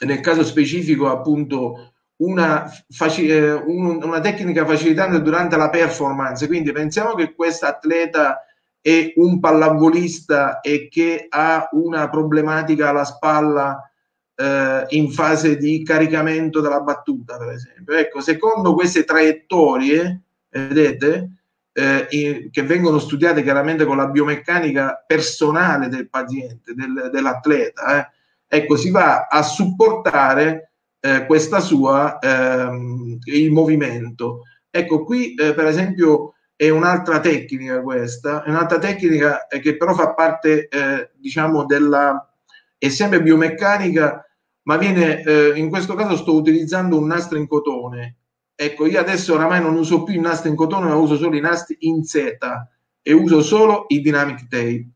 nel caso specifico appunto una, faci- eh, un, una tecnica facilitante durante la performance. Quindi pensiamo che questo atleta è un pallavolista e che ha una problematica alla spalla eh, in fase di caricamento della battuta, per esempio. Ecco, secondo queste traiettorie, vedete, eh, che vengono studiate chiaramente con la biomeccanica personale del paziente, del, dell'atleta, eh, ecco, si va a supportare eh, questa sua, ehm, il movimento. Ecco, qui eh, per esempio è un'altra tecnica questa, è un'altra tecnica che però fa parte, eh, diciamo, della, è sempre biomeccanica, ma viene, eh, in questo caso sto utilizzando un nastro in cotone. Ecco, io adesso oramai non uso più il nastro in cotone, ma uso solo i nastri in seta e uso solo il dynamic tape.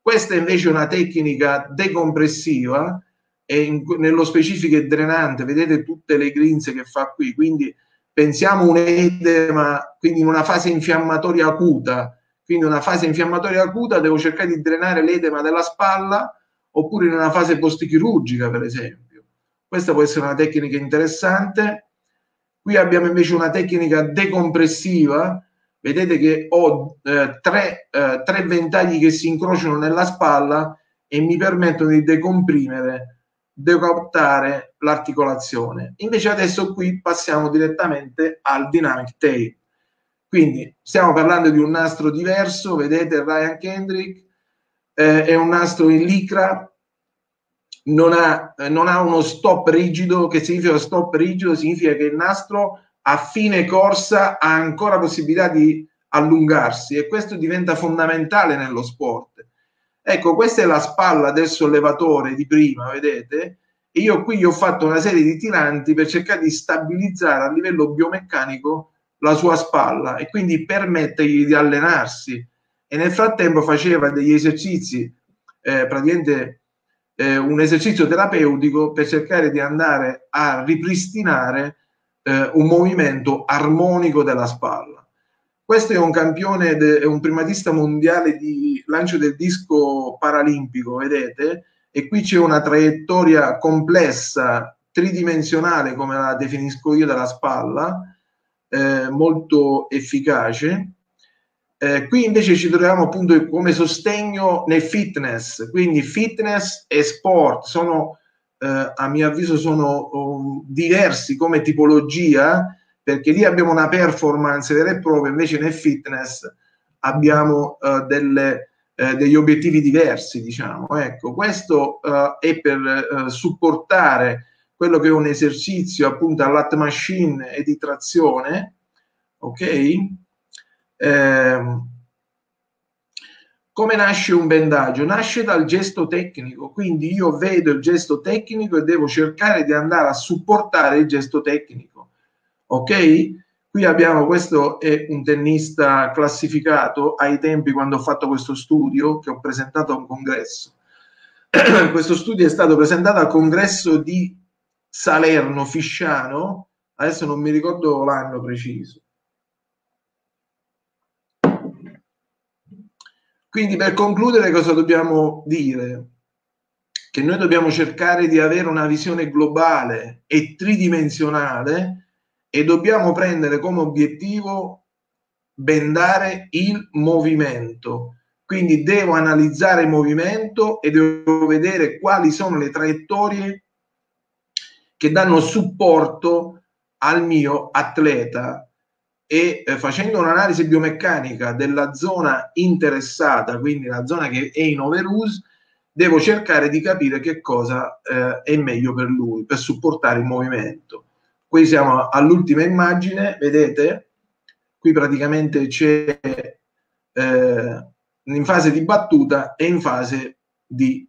Questa invece è una tecnica decompressiva e in, nello specifico è drenante, vedete tutte le grinze che fa qui, quindi pensiamo un edema, quindi in una fase infiammatoria acuta, quindi una fase infiammatoria acuta devo cercare di drenare l'edema della spalla oppure in una fase post-chirurgica, per esempio. Questa può essere una tecnica interessante. Qui abbiamo invece una tecnica decompressiva. Vedete che ho eh, tre, eh, tre ventagli che si incrociano nella spalla e mi permettono di decomprimere, decottare l'articolazione. Invece adesso qui passiamo direttamente al dynamic tape. Quindi stiamo parlando di un nastro diverso, vedete Ryan Kendrick, eh, è un nastro in licra, non ha, eh, non ha uno stop rigido, che significa stop rigido, significa che il nastro a fine corsa ha ancora possibilità di allungarsi e questo diventa fondamentale nello sport. Ecco, questa è la spalla del sollevatore di prima, vedete? E io qui gli ho fatto una serie di tiranti per cercare di stabilizzare a livello biomeccanico la sua spalla e quindi permettergli di allenarsi e nel frattempo faceva degli esercizi eh, praticamente eh, un esercizio terapeutico per cercare di andare a ripristinare eh, un movimento armonico della spalla. Questo è un campione, de, è un primatista mondiale di lancio del disco paralimpico, vedete? E qui c'è una traiettoria complessa, tridimensionale, come la definisco io, della spalla, eh, molto efficace eh, qui invece ci troviamo appunto come sostegno nel fitness, quindi fitness e sport sono eh, a mio avviso sono um, diversi come tipologia, perché lì abbiamo una performance vera e propria, invece nel fitness abbiamo uh, delle, uh, degli obiettivi diversi, diciamo. Ecco, questo uh, è per supportare quello che è un esercizio appunto a lat machine e di trazione, ok? Eh, come nasce un bendaggio? Nasce dal gesto tecnico, quindi io vedo il gesto tecnico e devo cercare di andare a supportare il gesto tecnico. Ok? Qui abbiamo, questo è un tennista classificato ai tempi quando ho fatto questo studio che ho presentato a un congresso. questo studio è stato presentato al congresso di Salerno, Fisciano, adesso non mi ricordo l'anno preciso. Quindi per concludere cosa dobbiamo dire? Che noi dobbiamo cercare di avere una visione globale e tridimensionale e dobbiamo prendere come obiettivo bendare il movimento. Quindi devo analizzare il movimento e devo vedere quali sono le traiettorie che danno supporto al mio atleta e eh, facendo un'analisi biomeccanica della zona interessata, quindi la zona che è in overuse, devo cercare di capire che cosa eh, è meglio per lui, per supportare il movimento. Qui siamo all'ultima immagine, vedete? Qui praticamente c'è eh, in fase di battuta e in fase di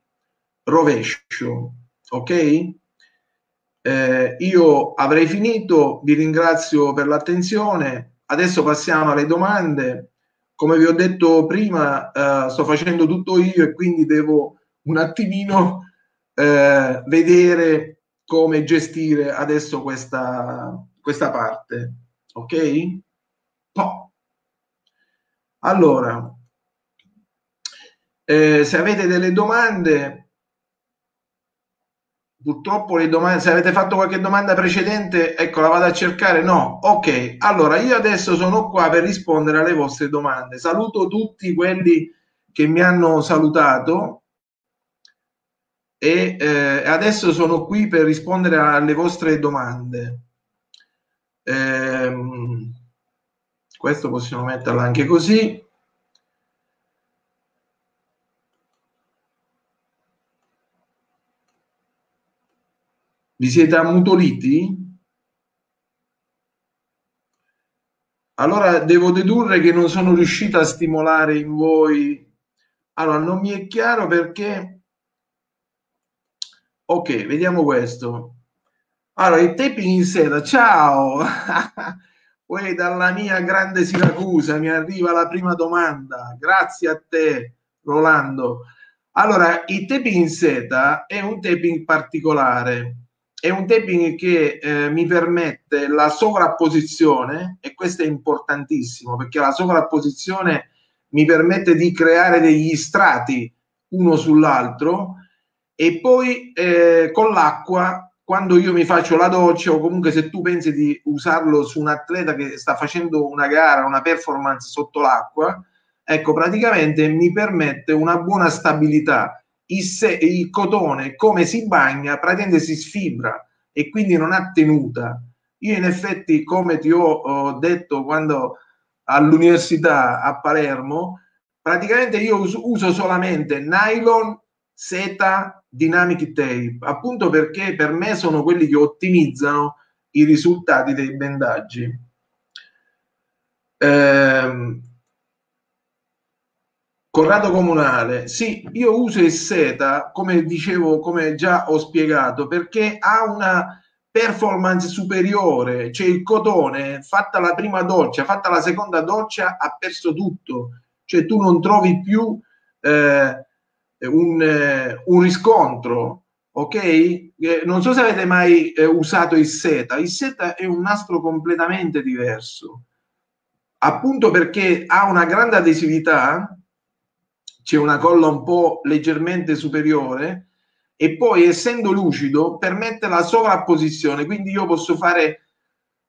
rovescio, ok? Eh, io avrei finito, vi ringrazio per l'attenzione. Adesso passiamo alle domande. Come vi ho detto prima, eh, sto facendo tutto io e quindi devo un attimino eh, vedere come gestire adesso questa, questa parte. Ok? No. Allora, eh, se avete delle domande, Purtroppo le domande, se avete fatto qualche domanda precedente, ecco, la vado a cercare. No, ok. Allora, io adesso sono qua per rispondere alle vostre domande. Saluto tutti quelli che mi hanno salutato e eh, adesso sono qui per rispondere alle vostre domande. Eh, questo possiamo metterlo anche così. Vi siete ammutoliti? Allora devo dedurre che non sono riuscito a stimolare in voi. Allora, non mi è chiaro perché... Ok, vediamo questo. Allora, il tapping in seta. Ciao! Poi dalla mia grande Siracusa mi arriva la prima domanda. Grazie a te, Rolando. Allora, il tapping in seta è un tapping particolare è un tapping che eh, mi permette la sovrapposizione e questo è importantissimo perché la sovrapposizione mi permette di creare degli strati uno sull'altro e poi eh, con l'acqua quando io mi faccio la doccia o comunque se tu pensi di usarlo su un atleta che sta facendo una gara, una performance sotto l'acqua, ecco praticamente mi permette una buona stabilità il, se, il cotone come si bagna praticamente si sfibra e quindi non ha tenuta. Io in effetti, come ti ho, ho detto quando all'università a Palermo, praticamente io uso, uso solamente nylon, seta, dynamic tape, appunto perché per me sono quelli che ottimizzano i risultati dei bendaggi. Eh, Corrado Comunale, sì, io uso il seta, come dicevo, come già ho spiegato, perché ha una performance superiore, cioè il cotone, fatta la prima doccia, fatta la seconda doccia, ha perso tutto, cioè tu non trovi più eh, un, eh, un, riscontro, ok? Eh, non so se avete mai eh, usato il seta, il seta è un nastro completamente diverso, appunto perché ha una grande adesività, c'è una colla un po' leggermente superiore e poi essendo lucido permette la sovrapposizione. Quindi io posso fare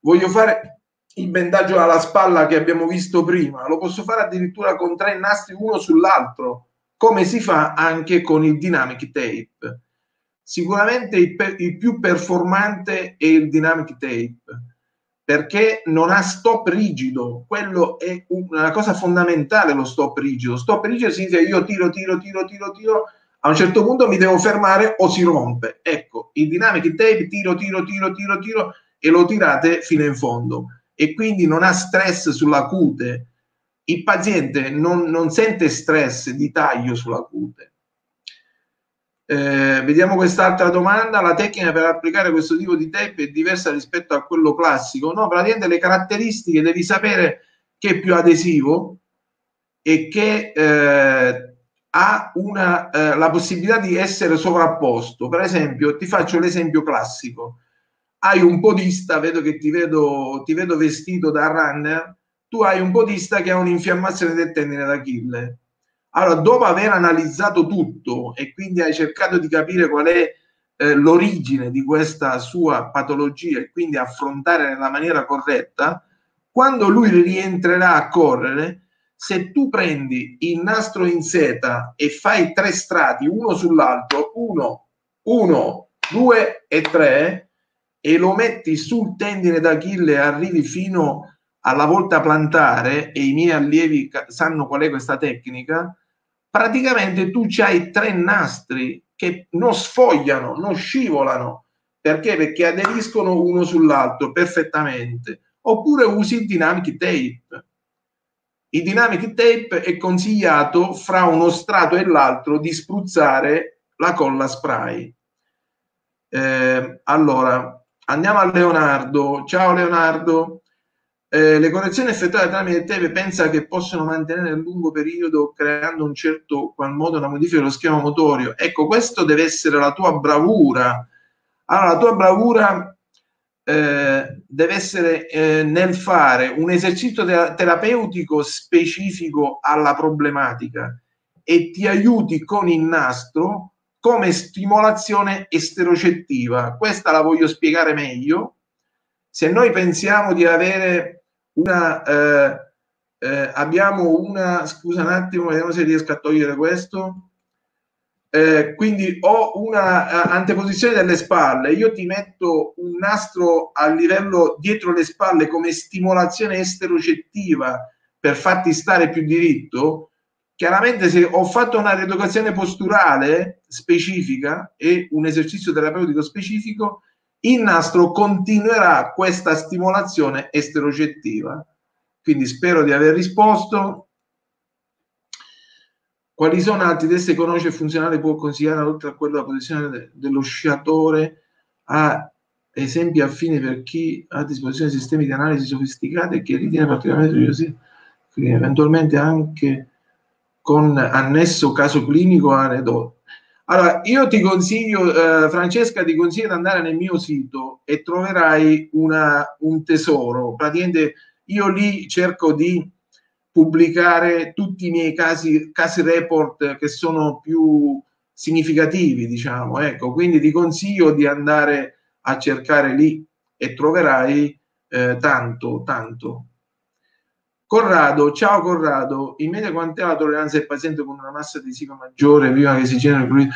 voglio fare il bendaggio alla spalla che abbiamo visto prima. Lo posso fare addirittura con tre nastri uno sull'altro come si fa anche con il dynamic tape Sicuramente il, per, il più performante è il dynamic tape perché non ha stop rigido, quello è una cosa fondamentale lo stop rigido. Stop rigido significa io tiro, tiro, tiro, tiro, tiro, a un certo punto mi devo fermare o si rompe. Ecco, il dynamic tape tiro, tiro, tiro, tiro, tiro e lo tirate fino in fondo e quindi non ha stress sulla cute. Il paziente non, non sente stress di taglio sulla cute. Eh, vediamo quest'altra domanda. La tecnica per applicare questo tipo di tape è diversa rispetto a quello classico? No, praticamente le caratteristiche devi sapere che è più adesivo e che eh, ha una, eh, la possibilità di essere sovrapposto. Per esempio, ti faccio l'esempio classico. Hai un podista, vedo che ti vedo, ti vedo vestito da runner, tu hai un podista che ha un'infiammazione del tendine d'Achille. Allora, dopo aver analizzato tutto e quindi hai cercato di capire qual è eh, l'origine di questa sua patologia e quindi affrontare nella maniera corretta, quando lui rientrerà a correre, se tu prendi il nastro in seta e fai tre strati uno sull'altro, uno, uno, due e tre, e lo metti sul tendine d'Achille e arrivi fino alla volta plantare, e i miei allievi sanno qual è questa tecnica, praticamente tu hai tre nastri che non sfogliano, non scivolano. Perché? Perché aderiscono uno sull'altro perfettamente. Oppure usi il dynamic tape. Il dynamic tape è consigliato fra uno strato e l'altro di spruzzare la colla spray. Eh, allora, andiamo a Leonardo. Ciao Leonardo. Eh, le correzioni effettuate tramite TEPE pensa che possono mantenere nel lungo periodo creando un certo qual modo una modifica dello schema motorio. Ecco, questo deve essere la tua bravura. Allora, la tua bravura eh, deve essere eh, nel fare un esercizio te- terapeutico specifico alla problematica e ti aiuti con il nastro come stimolazione esterocettiva. Questa la voglio spiegare meglio. Se noi pensiamo di avere una, eh, eh, abbiamo una, scusa un attimo, vediamo se riesco a togliere questo. Eh, quindi ho una uh, anteposizione delle spalle, io ti metto un nastro a livello dietro le spalle come stimolazione esterocettiva per farti stare più diritto. Chiaramente se ho fatto una rieducazione posturale specifica e un esercizio terapeutico specifico, il nastro continuerà questa stimolazione esterocettiva. Quindi spero di aver risposto. Quali sono altri test economici e funzionali può consigliare oltre a quello della posizione de- dello sciatore a esempi affini per chi ha a disposizione sistemi di analisi sofisticati e che ritiene particolarmente curiosi, eventualmente anche con annesso caso clinico aneddoto allora, io ti consiglio, eh, Francesca, ti consiglio di andare nel mio sito e troverai una, un tesoro. Praticamente io lì cerco di pubblicare tutti i miei casi, casi report che sono più significativi, diciamo. Ecco, quindi ti consiglio di andare a cercare lì e troverai eh, tanto, tanto. Corrado, ciao Corrado, in media quant'è la tolleranza del paziente con una massa adesiva maggiore prima che si generi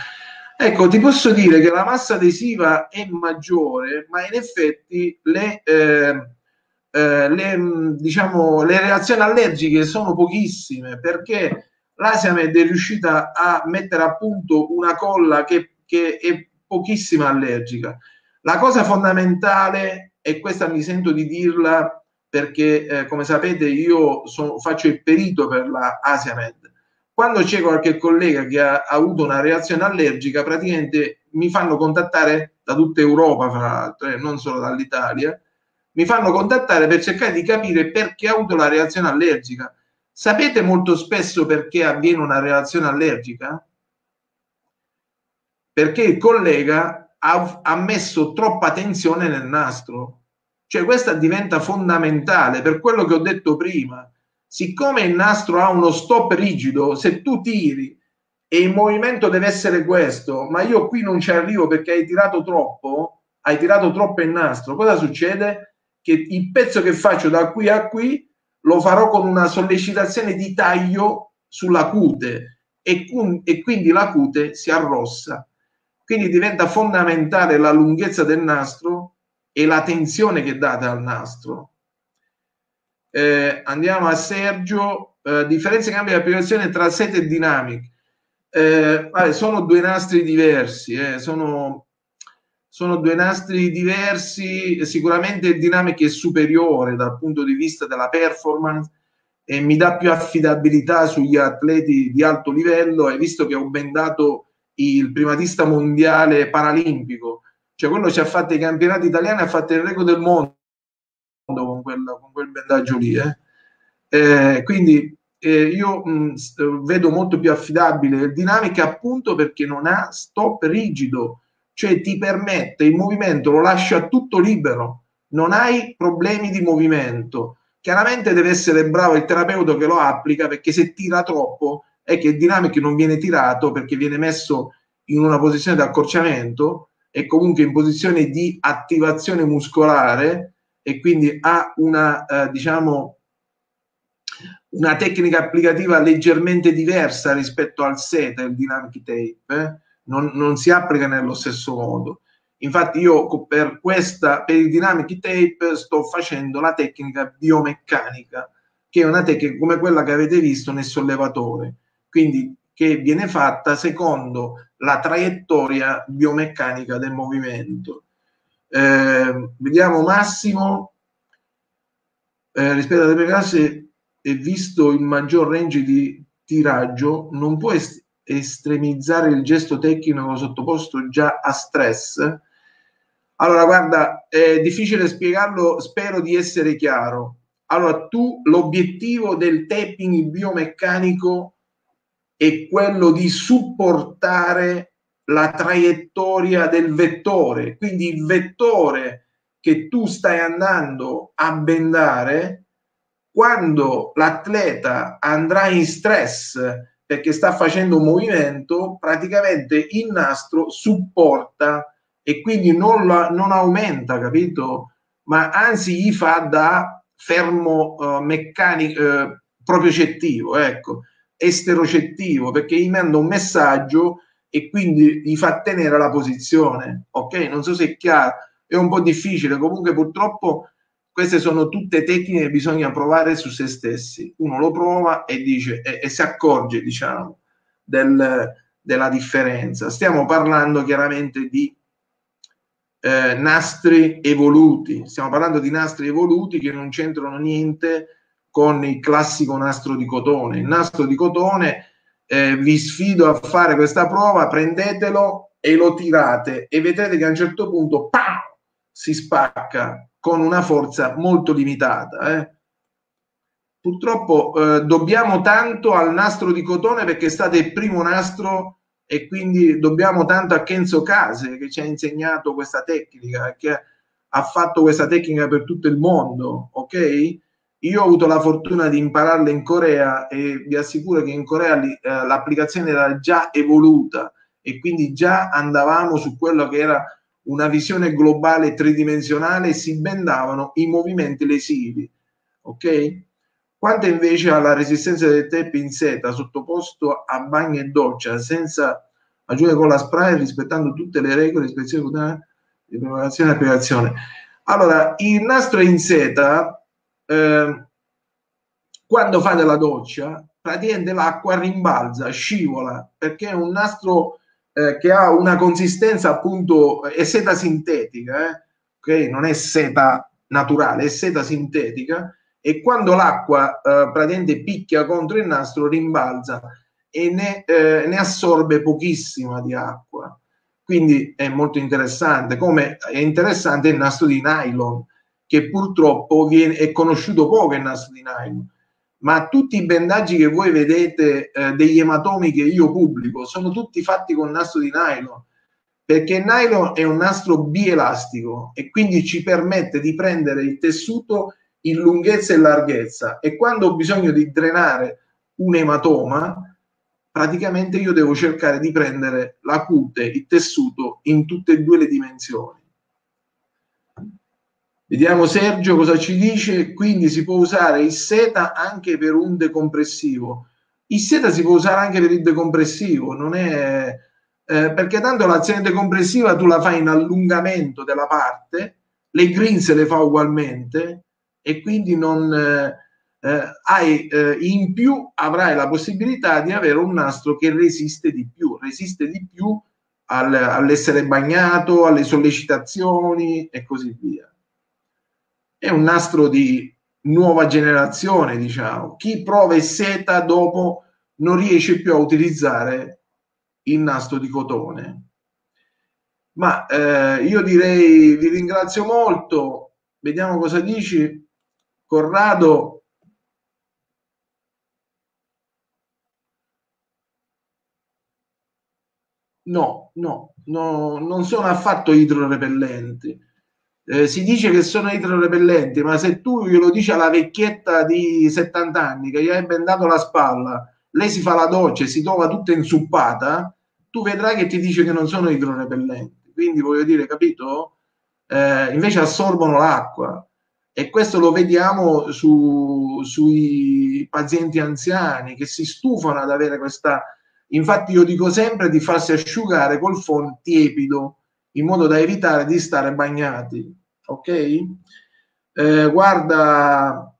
Ecco, ti posso dire che la massa adesiva è maggiore, ma in effetti le, eh, eh, le, diciamo, le reazioni allergiche sono pochissime perché l'Asiamed è riuscita a mettere a punto una colla che, che è pochissima allergica. La cosa fondamentale, e questa mi sento di dirla perché eh, come sapete io so, faccio il perito per la AsiaMed. Quando c'è qualche collega che ha, ha, avuto una reazione allergica, praticamente mi fanno contattare da tutta Europa, fra l'altro, eh, non solo dall'Italia, mi fanno contattare per cercare di capire perché ha avuto la reazione allergica. Sapete molto spesso perché avviene una reazione allergica? Perché il collega ha, ha messo troppa tensione nel nastro cioè questa diventa fondamentale per quello che ho detto prima. Siccome il nastro ha uno stop rigido, se tu tiri e il movimento deve essere questo, ma io qui non ci arrivo perché hai tirato troppo, hai tirato troppo il nastro, cosa succede? Che il pezzo che faccio da qui a qui lo farò con una sollecitazione di taglio sulla cute e, e quindi la cute si arrossa. Quindi diventa fondamentale la lunghezza del nastro e la tensione che date al nastro. Eh, andiamo a Sergio. Eh, differenze cambi di applicazione tra set e dynamic. Eh, vabbè, sono due nastri diversi, eh, sono, sono, due nastri diversi. Sicuramente il dynamic è superiore dal punto di vista della performance e mi dà più affidabilità sugli atleti di alto livello. Hai visto che ho bendato il primatista mondiale paralimpico, cioè quello ci ha fatto i campionati italiani, ha fatto il record del mondo con quel, con quel bendaggio lì. Eh. Eh, quindi eh, io mh, vedo molto più affidabile il dinamica appunto perché non ha stop rigido, cioè ti permette il movimento, lo lascia tutto libero, non hai problemi di movimento. Chiaramente deve essere bravo il terapeuta che lo applica perché se tira troppo è che il dinamico non viene tirato perché viene messo in una posizione di accorciamento e comunque in posizione di attivazione muscolare e quindi ha una, eh, diciamo, una tecnica applicativa leggermente diversa rispetto al SETA, il Dynamic Tape, eh? non, non, si applica nello stesso modo. Infatti io per, questa, per il Dynamic Tape sto facendo la tecnica biomeccanica, che è una tecnica come quella che avete visto nel sollevatore, quindi che viene fatta secondo la traiettoria biomeccanica del movimento. Eh, vediamo Massimo, eh, rispetto alle prime classi e visto il maggior range di tiraggio, non può est- estremizzare il gesto tecnico sottoposto già a stress? Allora, guarda, è difficile spiegarlo, spero di essere chiaro. Allora, tu l'obiettivo del tapping biomeccanico è quello di supportare la traiettoria del vettore, quindi il vettore che tu stai andando a bendare quando l'atleta andrà in stress perché sta facendo un movimento, praticamente il nastro supporta e quindi non, la, non aumenta, capito? Ma anzi gli fa da fermo uh, meccanico uh, propriocettivo, ecco, esterocettivo, perché gli manda un messaggio e quindi gli fa tenere la posizione, ok? Non so se è chiaro, è un po' difficile, comunque purtroppo queste sono tutte tecniche che bisogna provare su se stessi. Uno lo prova e dice e, e si accorge, diciamo, del, della differenza. Stiamo parlando chiaramente di eh, nastri evoluti, stiamo parlando di nastri evoluti che non c'entrano niente con il classico nastro di cotone. Il nastro di cotone eh, vi sfido a fare questa prova, prendetelo e lo tirate e vedrete che a un certo punto pam, si spacca con una forza molto limitata. Eh. Purtroppo eh, dobbiamo tanto al nastro di cotone perché è stato il primo nastro e quindi dobbiamo tanto a Kenzo Case che ci ha insegnato questa tecnica, che ha fatto questa tecnica per tutto il mondo, ok? Io ho avuto la fortuna di impararla in Corea e vi assicuro che in Corea eh, l'applicazione era già evoluta e quindi già andavamo su quello che era una visione globale tridimensionale e si bendavano i movimenti lesivi. Ok? Quanto invece alla resistenza del tape in seta sottoposto a bagno e doccia senza aggiungere con la spray rispettando tutte le regole di ispezione di preparazione e applicazione. Allora, il nastro in seta, eh, quando fate la doccia, praticamente l'acqua rimbalza, scivola, perché è un nastro eh, che ha una consistenza appunto, è seta sintetica, eh? ok? Non è seta naturale, è seta sintetica e quando l'acqua eh, praticamente picchia contro il nastro rimbalza e ne, eh, ne, assorbe pochissima di acqua. Quindi è molto interessante, come è interessante il nastro di nylon, che purtroppo viene, è conosciuto poco il nastro di nylon ma tutti i bendaggi che voi vedete eh, degli ematomi che io pubblico sono tutti fatti con nastro di nylon. Perché il nylon è un nastro bielastico e quindi ci permette di prendere il tessuto in lunghezza e larghezza. E quando ho bisogno di drenare un ematoma praticamente io devo cercare di prendere la cute, il tessuto in tutte e due le dimensioni Vediamo Sergio cosa ci dice. Quindi si può usare il seta anche per un decompressivo. Il seta si può usare anche per il decompressivo, non è, eh, perché tanto l'azione decompressiva tu la fai in allungamento della parte, le greens le fa ugualmente e quindi non eh, eh, hai eh, in più avrai la possibilità di avere un nastro che resiste di più, resiste di più al, all'essere bagnato, alle sollecitazioni e così via. È un nastro di nuova generazione, diciamo. Chi prova e seta dopo non riesce più a utilizzare il nastro di cotone. Ma eh, io direi vi ringrazio molto. Vediamo cosa dici. Corrado, No, no, no, non sono affatto idrorepellenti. Eh, si dice che sono idrorepellenti, ma se tu glielo dici alla vecchietta di 70 anni che gli hai bendato la spalla, lei si fa la doccia e si trova tutta insuppata, tu vedrai che ti dice che non sono idrorepellenti. Quindi voglio dire, capito? Eh, invece assorbono l'acqua e questo lo vediamo su, sui pazienti anziani che si stufano ad avere questa Infatti io dico sempre di farsi asciugare col phon tiepido in modo da evitare di stare bagnati. Ok? Eh, guarda,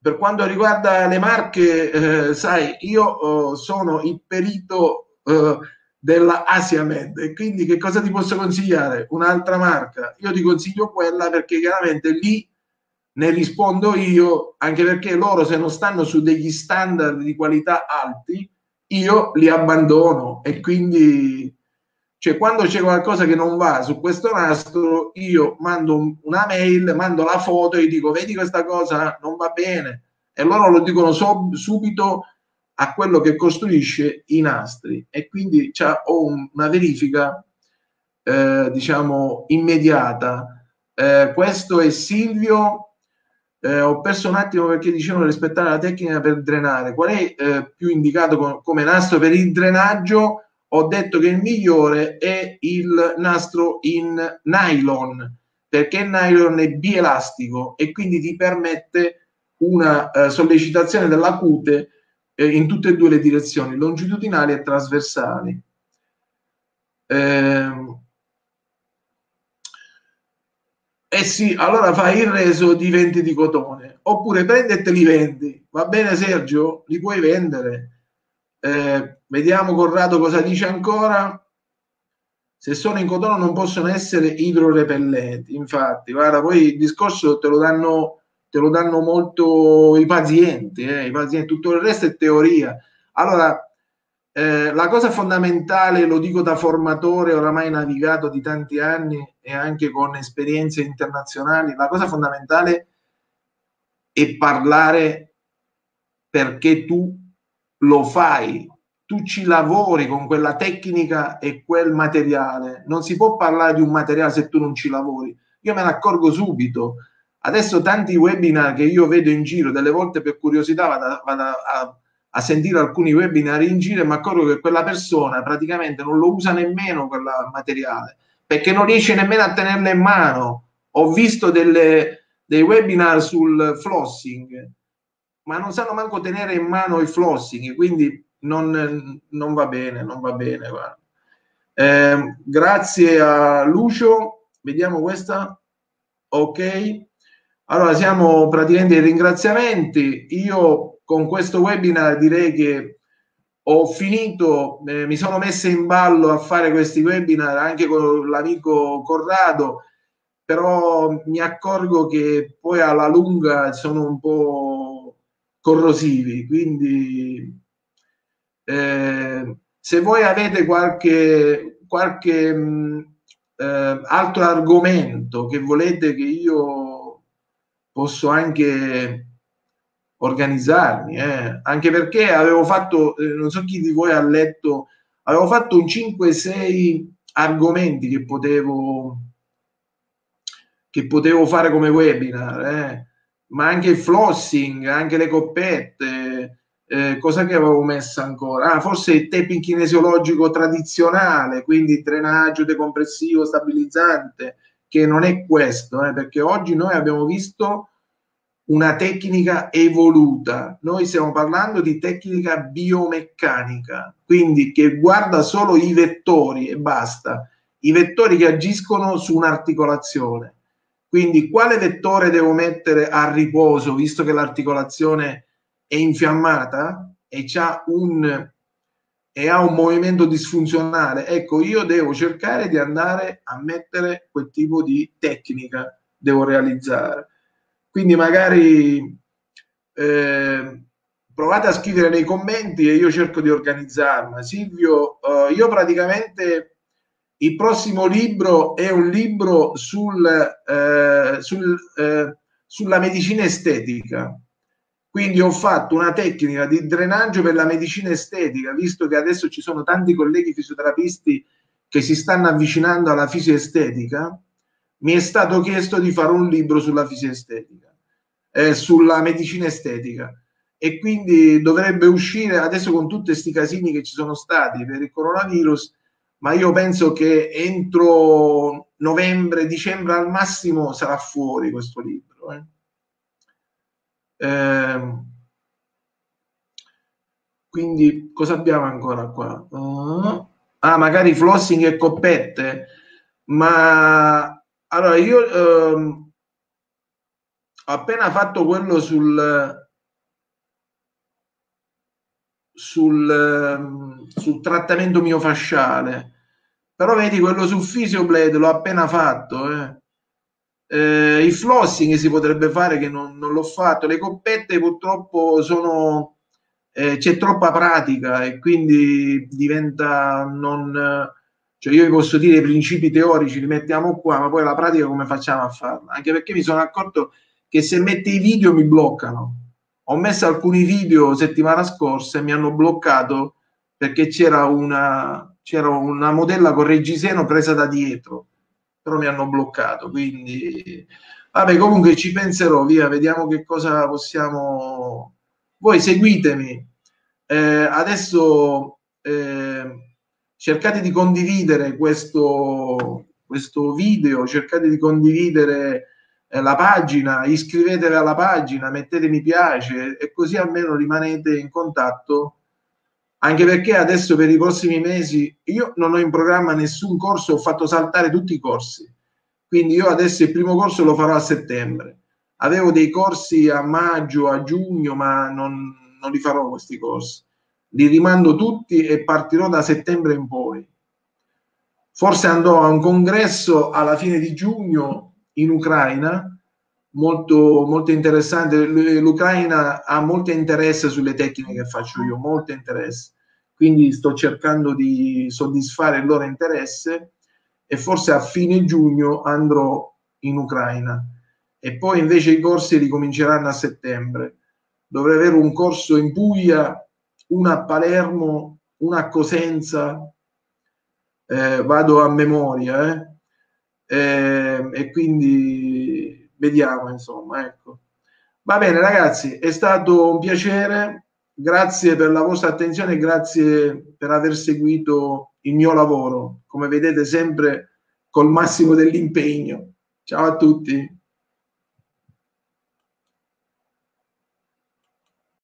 per quanto riguarda le marche, eh, sai, io oh, sono il perito eh, della Asiamed e quindi che cosa ti posso consigliare? Un'altra marca. Io ti consiglio quella perché chiaramente lì ne rispondo io, anche perché loro se non stanno su degli standard di qualità alti, io li abbandono e quindi cioè quando c'è qualcosa che non va su questo nastro io mando una mail mando la foto e dico vedi questa cosa? Non va bene. E loro lo dicono so, subito a quello che costruisce i nastri. E quindi ho un, una verifica eh, diciamo immediata. Eh, questo è Silvio. Eh, ho perso un attimo perché dicevano rispettare la tecnica per drenare. Qual è eh, più indicato com- come nastro per il drenaggio? Ho detto che il migliore è il nastro in nylon, perché il nylon è bielastico e quindi ti permette una eh, sollecitazione della cute eh, in tutte e due le direzioni, longitudinali e trasversali. Eh, Eh sì, allora fai il reso di 20 di cotone, oppure prendi e te li vendi. Va bene Sergio? Li puoi vendere. Eh, vediamo Corrado cosa dice ancora. Se sono in cotone non possono essere idrorepellenti. Infatti, guarda, poi il discorso te lo danno, te lo danno molto i pazienti, eh, i pazienti, tutto il resto è teoria. Allora, eh, la cosa fondamentale, lo dico da formatore oramai navigato di tanti anni e anche con esperienze internazionali, la cosa fondamentale è parlare perché tu lo fai, tu ci lavori con quella tecnica e quel materiale. Non si può parlare di un materiale se tu non ci lavori. Io me ne accorgo subito. Adesso tanti webinar che io vedo in giro, delle volte per curiosità vado, vado a a sentire alcuni webinar in giro e mi accorgo che quella persona praticamente non lo usa nemmeno quel materiale perché non riesce nemmeno a tenerlo in mano. Ho visto delle, dei webinar sul flossing, ma non sanno manco tenere in mano il flossing, quindi non, non va bene, non va bene. Eh, grazie a Lucio, vediamo questa. Ok, allora siamo praticamente ai ringraziamenti. Io con questo webinar direi che ho finito, eh, mi sono messo in ballo a fare questi webinar anche con l'amico Corrado, però mi accorgo che poi alla lunga sono un po' corrosivi, quindi eh, se voi avete qualche, qualche eh, altro argomento che volete che io posso anche organizzarmi, eh. anche perché avevo fatto, eh, non so chi di voi ha letto, avevo fatto un 5-6 argomenti che potevo, che potevo fare come webinar, eh. Ma anche il flossing, anche le coppette, eh, cosa che avevo messo ancora? Ah, forse il tapping kinesiologico tradizionale, quindi drenaggio decompressivo stabilizzante, che non è questo, eh, perché oggi noi abbiamo visto una tecnica evoluta, noi stiamo parlando di tecnica biomeccanica, quindi che guarda solo i vettori e basta, i vettori che agiscono su un'articolazione. Quindi quale vettore devo mettere a riposo, visto che l'articolazione è infiammata e un, e ha un movimento disfunzionale? Ecco, io devo cercare di andare a mettere quel tipo di tecnica, devo realizzare quindi magari eh, provate a scrivere nei commenti e io cerco di organizzarmi. Silvio, eh, io praticamente il prossimo libro è un libro sul, eh, sul, eh, sulla medicina estetica. Quindi ho fatto una tecnica di drenaggio per la medicina estetica, visto che adesso ci sono tanti colleghi fisioterapisti che si stanno avvicinando alla fisioestetica, mi è stato chiesto di fare un libro sulla fisioestetica eh, sulla medicina estetica e quindi dovrebbe uscire adesso con tutti questi casini che ci sono stati per il coronavirus, ma io penso che entro novembre, dicembre al massimo sarà fuori questo libro. Eh. Eh, quindi cosa abbiamo ancora qua? Uh, ah, magari flossing e coppette, ma allora io... Uh, ho appena fatto quello sul, sul, ehm, sul trattamento miofasciale, però vedi quello sul Physioblade l'ho appena fatto. Eh. Eh, il flossing si potrebbe fare che non, non l'ho fatto, le coppette purtroppo sono eh, c'è troppa pratica e quindi diventa non cioè io vi posso dire i principi teorici li mettiamo qua, ma poi la pratica come facciamo a farla? Anche perché mi sono accorto che se metti i video mi bloccano. Ho messo alcuni video settimana scorsa e mi hanno bloccato perché c'era una, c'era una modella con reggiseno presa da dietro, però mi hanno bloccato. Quindi, vabbè, comunque ci penserò, via, vediamo che cosa possiamo. Voi seguitemi. Eh, adesso eh, cercate di condividere questo, questo video, cercate di condividere eh, la pagina, iscrivetevi alla pagina, mettete mi piace e così almeno rimanete in contatto. Anche perché adesso per i prossimi mesi io non ho in programma nessun corso, ho fatto saltare tutti i corsi. Quindi io adesso il primo corso lo farò a settembre. Avevo dei corsi a maggio, a giugno, ma non, non li farò questi corsi. Li rimando tutti e partirò da settembre in poi. Forse andrò a un congresso alla fine di giugno in Ucraina, molto, molto interessante. L'Ucraina ha molto interesse sulle tecniche che faccio io, molto interesse. Quindi sto cercando di soddisfare il loro interesse e forse a fine giugno andrò in Ucraina. E poi invece i corsi ricominceranno a settembre. Dovrei avere un corso in Puglia, una a Palermo, una a Cosenza. Eh, vado a memoria, eh eh, e quindi vediamo insomma ecco. Va bene ragazzi è stato un piacere. Grazie per la vostra attenzione grazie per aver seguito il mio lavoro. Come vedete sempre col massimo dell'impegno. Ciao a tutti